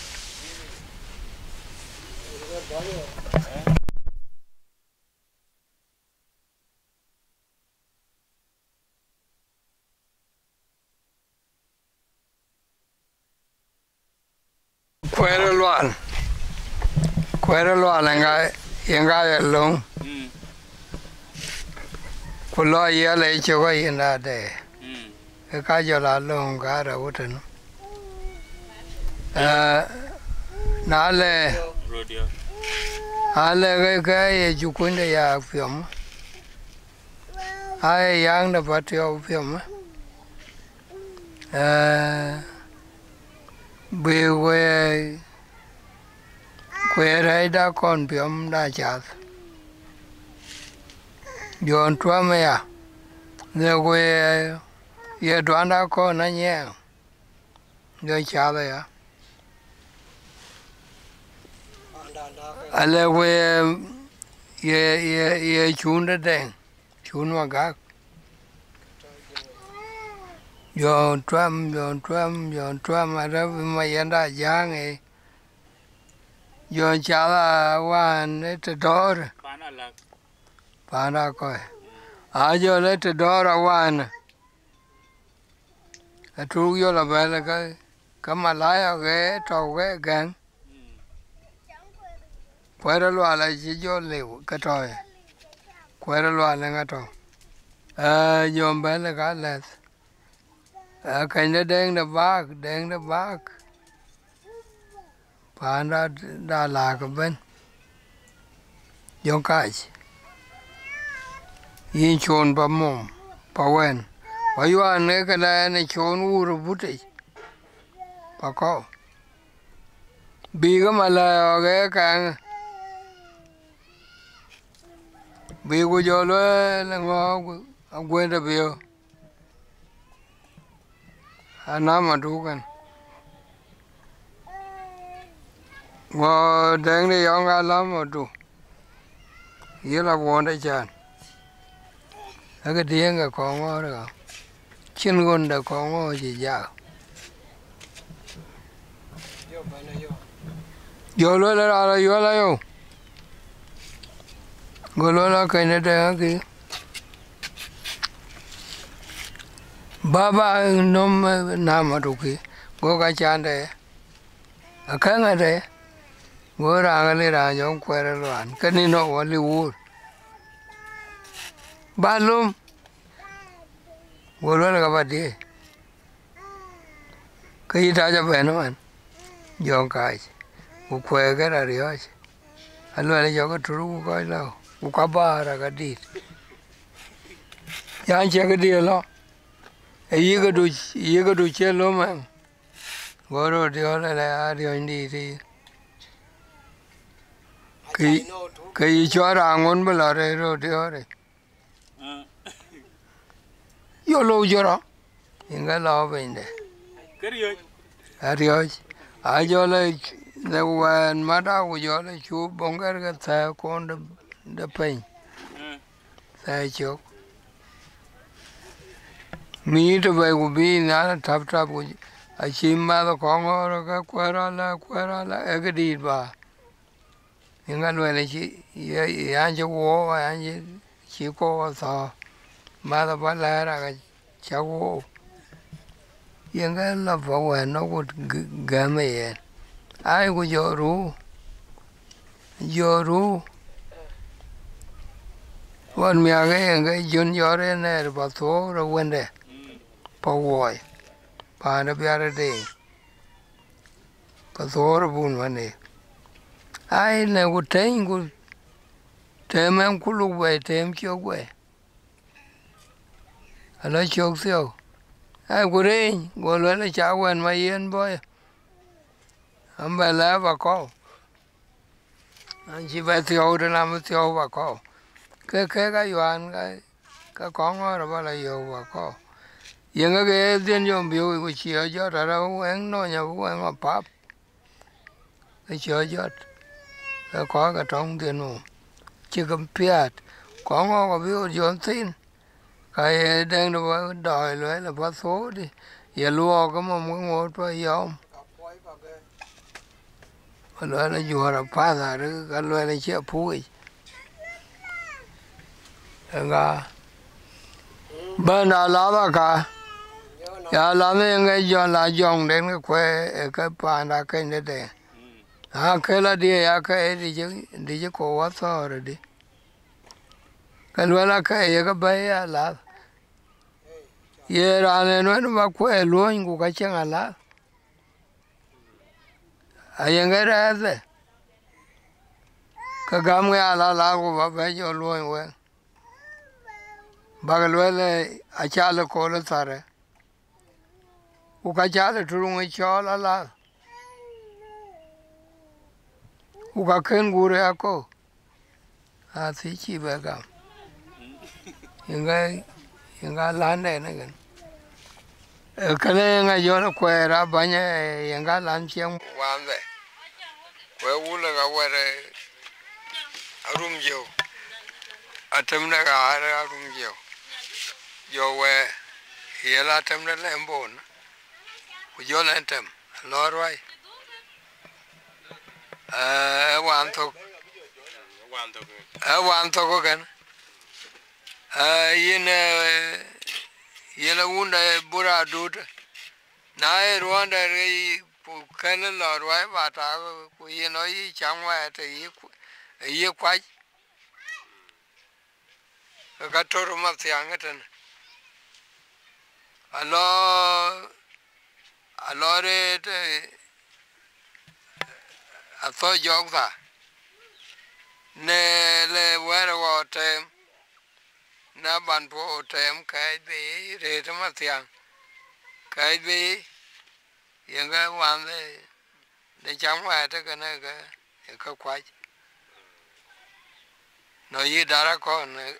quay ra loạn. Quay ra loạn là ngay, hiện ngay lo gì lấy cho cái hiện ra đây cái cái giờ là lông cái ra út nó à nãy Rodeo. nãy cái cái chú quân đây à phim ai yang đã bắt theo phim à bị quê quê đây đã còn phim đã chặt Yon à, giờ quê Ne we ye dwanda ko na giờ Yo chala à, à là quê ye giờ giờ den. Chun đen, ga. mà gác yon tuam yon tuam ara ma yanda jang e. Yon chala wan et dor. Pana lak. Pana coi. Ajo le te dora wan. A tu yo la bela ka kamalaya ge to ge gan. Kwera lo ala ji jo le ka to. Kwera lo ala nga to. A yo bela ka le. A kai ne deng da bak, deng da bak. Pana da la ka ben. Yo kai. yin chon pa mom pa wen pa ywa ne ka da ne chon ur buti pa ko bi ga ma la ge ka bi gu jo lo le ngo a gwen da bi a na ma du kan ngo deng de yong a la ma du yi la won da chan cái tiếng cái con ngó đó chân con đã con ngó gì giờ vô lo là là vô là vô. Ngồi lo là cái này đây cái ba ba nom nam ở đâu kia ngồi cái chán đây ở cái ngay đây ngồi ra cái này ra giống quay ra loạn cái này nó Hollywood Balum. Bolo la kaba di. Kai ta ja beno man. Jong kai. u kwe ga ra ri hoch. Alo le jo ga turu ko la. u ka ba ra ga di. yan che ga di lo. E yi ga du yi ga du che lo man. Goro di ho la la ri ho ndi ti. Kai kai cho ra ngon ba la re ro di ho re. yo lo joro inga lo bende Kariyo. arioj ajo le ne wan mada ku jo le chu bongar ga ta kon de de Mm. ta chok mi to ba ku bi na tap tap ku a chim ma do ko ka ga kwara la kwara la e ga di ba inga lo le chi ye ya je wo ya je chi ko sa ma da ba la ra ga cha wo yenga la fa wa no ku ga me ye ai ku jo ru jo ru wan mi a age yenga jun jo re ne ba to ro wende pa wo pa na de pa bun wa ai na go ten ko temem ku we tem cho we ala chok sio ai gure go le le cha wen ma yen boy. Am ba la ba ko an chi ba ti o de na mu ti o ba ko ke ke ga yuan ga ka ko ngo ba la yo ba ko yen ga ge den yo bi wo chi yo jo ra ra wen no nya wen ma pa cái chi yo jo ka ko ga tong de no chi kam piat ko ngo ga bi o tin cái đang nó đòi lấy là phát số đi giờ lúa có mà muốn ngồi phải yom mà nói là vừa là phá ra đó cái loại là chưa phui nga bên nào lá ba cả? Ya lá mấy người cho là dòng đến cái quê cái pan đã cái này đây à cái là đi ya cái đi chứ đi chứ có quá sao rồi đi cái loại là cái cái bay ya lá ye rane no no ba kwe lo ngu ka chenga la ayenga ra de ka gam ga la la ko ba ba jo lo we ba ga lo le a cha le ko le tare u ka cha le tu la. La u ka ken a si chi ba ga yenga yenga lan de gan kale nga yo na ra banya yenga lan chiang wan kwe wula ga were arum jo atem ga ara arum jo yo we, yela tem na lembon ku yo na tem lor wai eh wan to Wan to ko. eh wan to ko gan eh yin yela wunda bura dut na e rwanda re ku kan lo rwa ba ta ku yin o yi chang wa te yi yi kwa ka toru ma tyang ten alo alo te a to jog da ne le wer wo tem na ban po tem kai bi re te tiang kai bi yang ga wan de de chang wa te ka ne ka ka kwa no yi dara ko ne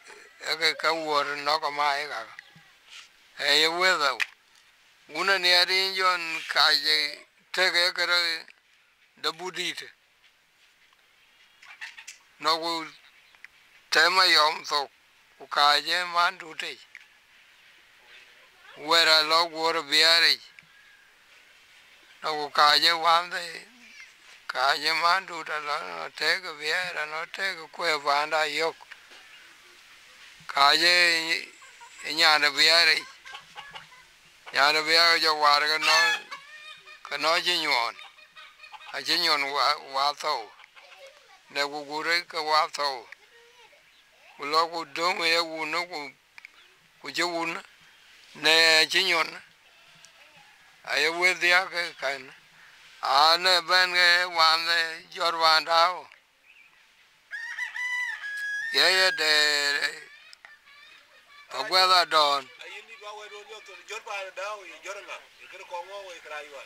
ka ka wor no ka ma e ka e ye guna da ne ari jon ka je te ke da budite no ku tema yom so ku ka je man dute wera lo gor biare no ku ka je wan de ka je man dute ta lo no te biare no tege kwe vanda yok ka je nya biare biare nya na biare jo cái ga cái ka chỉ nhọn. À chỉ nhọn qua qua thâu để cô cô đấy, cái qua thâu cô lo cô dong ye cô nó cô cô je wu ne je nyon a ye we dia cái cái a ne bên cái wan này giờ wan da ye ye de pa gwa da ba we do yo to jor ba da o jor nga. Ikere ko ngo we kra yo.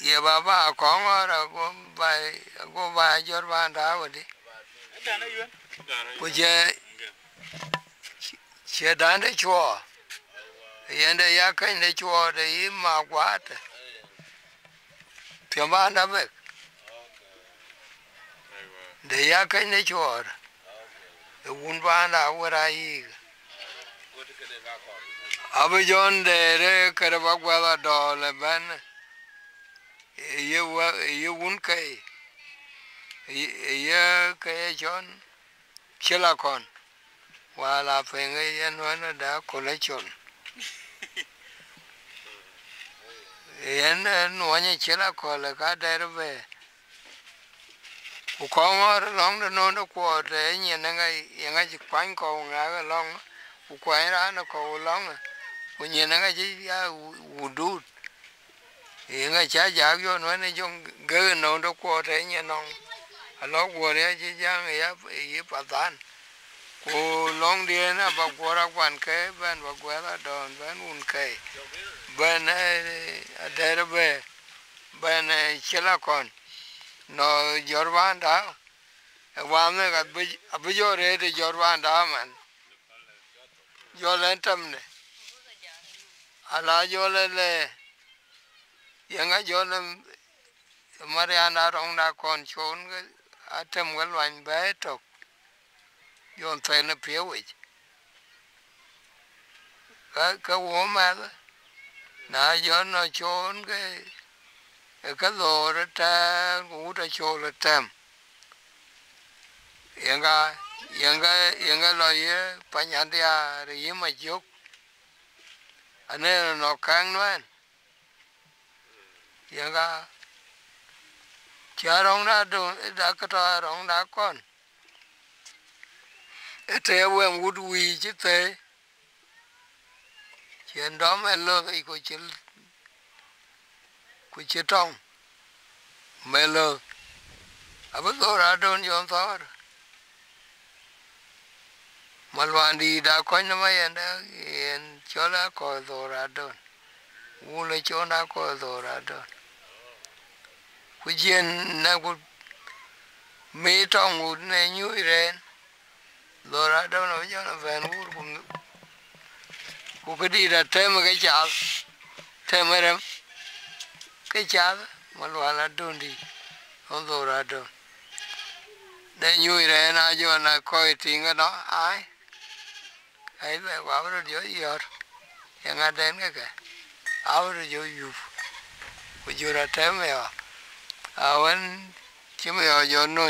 ye ba ba ko ngora go ba go ba jor wan da wo di Da yuen. ku je che dan de chuo yende ya kai ne chuo de yi ma kwa te pyo ba na be de ya kai ne chuo de wun ba na wo ra yi abe jon de re kare ba gwa da do le ben ye wa ye un kai. Ye kai jon chila kon wala penge yen wana da kole chon. Yen nuanye chila kole ka derbe u kongor long no no ko de nyen nga yenga ji kwan ko nga ga long u kwan ra na ko long u nyen nga ji ya u du yenga cha ja yo no ne jong ge no do ko te nyen no alo wo re ji jang ya yi pa dan ku long dia na ba gora kwan ke ban ba gwela don ban un ke ben adere be ben chila kon no jorban da wa me ga bi jo re de jorban da man jo len à là ala jo le le yanga jo le mariana rong na kon chon ga atem ga lwan ba to yon tay na pia wi ka ka wo ma na giờ no chon cái ka lo ra ta u ta cho la tam yanga yanga yanga loye ye pa nya dia jok. Ane no kang noan yanga cha rong na do da ka ta rong na kon. Ete wem wud wi chi te. Chen dom en lo i ko chil ku chi tong. Me lo. À bây ra đơn yon thor mà loan đi đã coi nó mấy anh đó yên cho là coi đồ ra đơn u lấy cho nó coi đồ ra đơn cô chiên na ku mi trong u này nhúi ren đồ ra đơn nó cho nó về ngủ cũng ku ka di da te ma ke cha te ma rem ka cha lo ala don di on do ra do de nyu ren a jo na ko ti nga no ai? Ai be wa ro jo yo ya nghe den cái ka a ro jo yu ku jo ra te ma à, à wan chứ ma yo jo no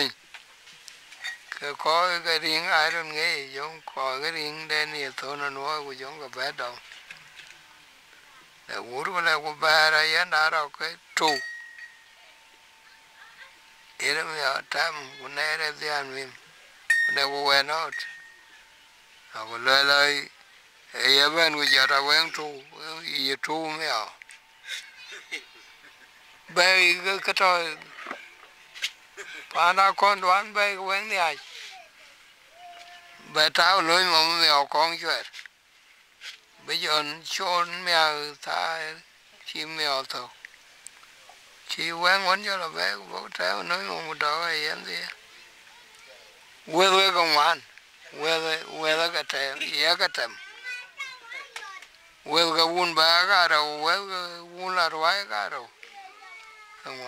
cái có cái riêng ai đó nghe giống có cái riêng đen này thôi nó nói của giống cái bé đâu. Để uống cái là của bé ra yên đã đâu cái trụ. Ý là mình à tam của này là gì anh mình của này của quen nó à của lời lời ấy bên của giờ ra quen trụ ý trụ mới ở bé cái cái thôi Pana con đoán bay quen đi ai? Bà tao lối mà mèo con chuyện bây giờ chôn mèo ta chỉ mèo thôi. Chỉ quen quấn cho là bé bố tao nói một đó hay em gì quê quê công an quê quê cái tem iya cái tem quê cái ba cái đâu quê cái vun là ruai cái đâu công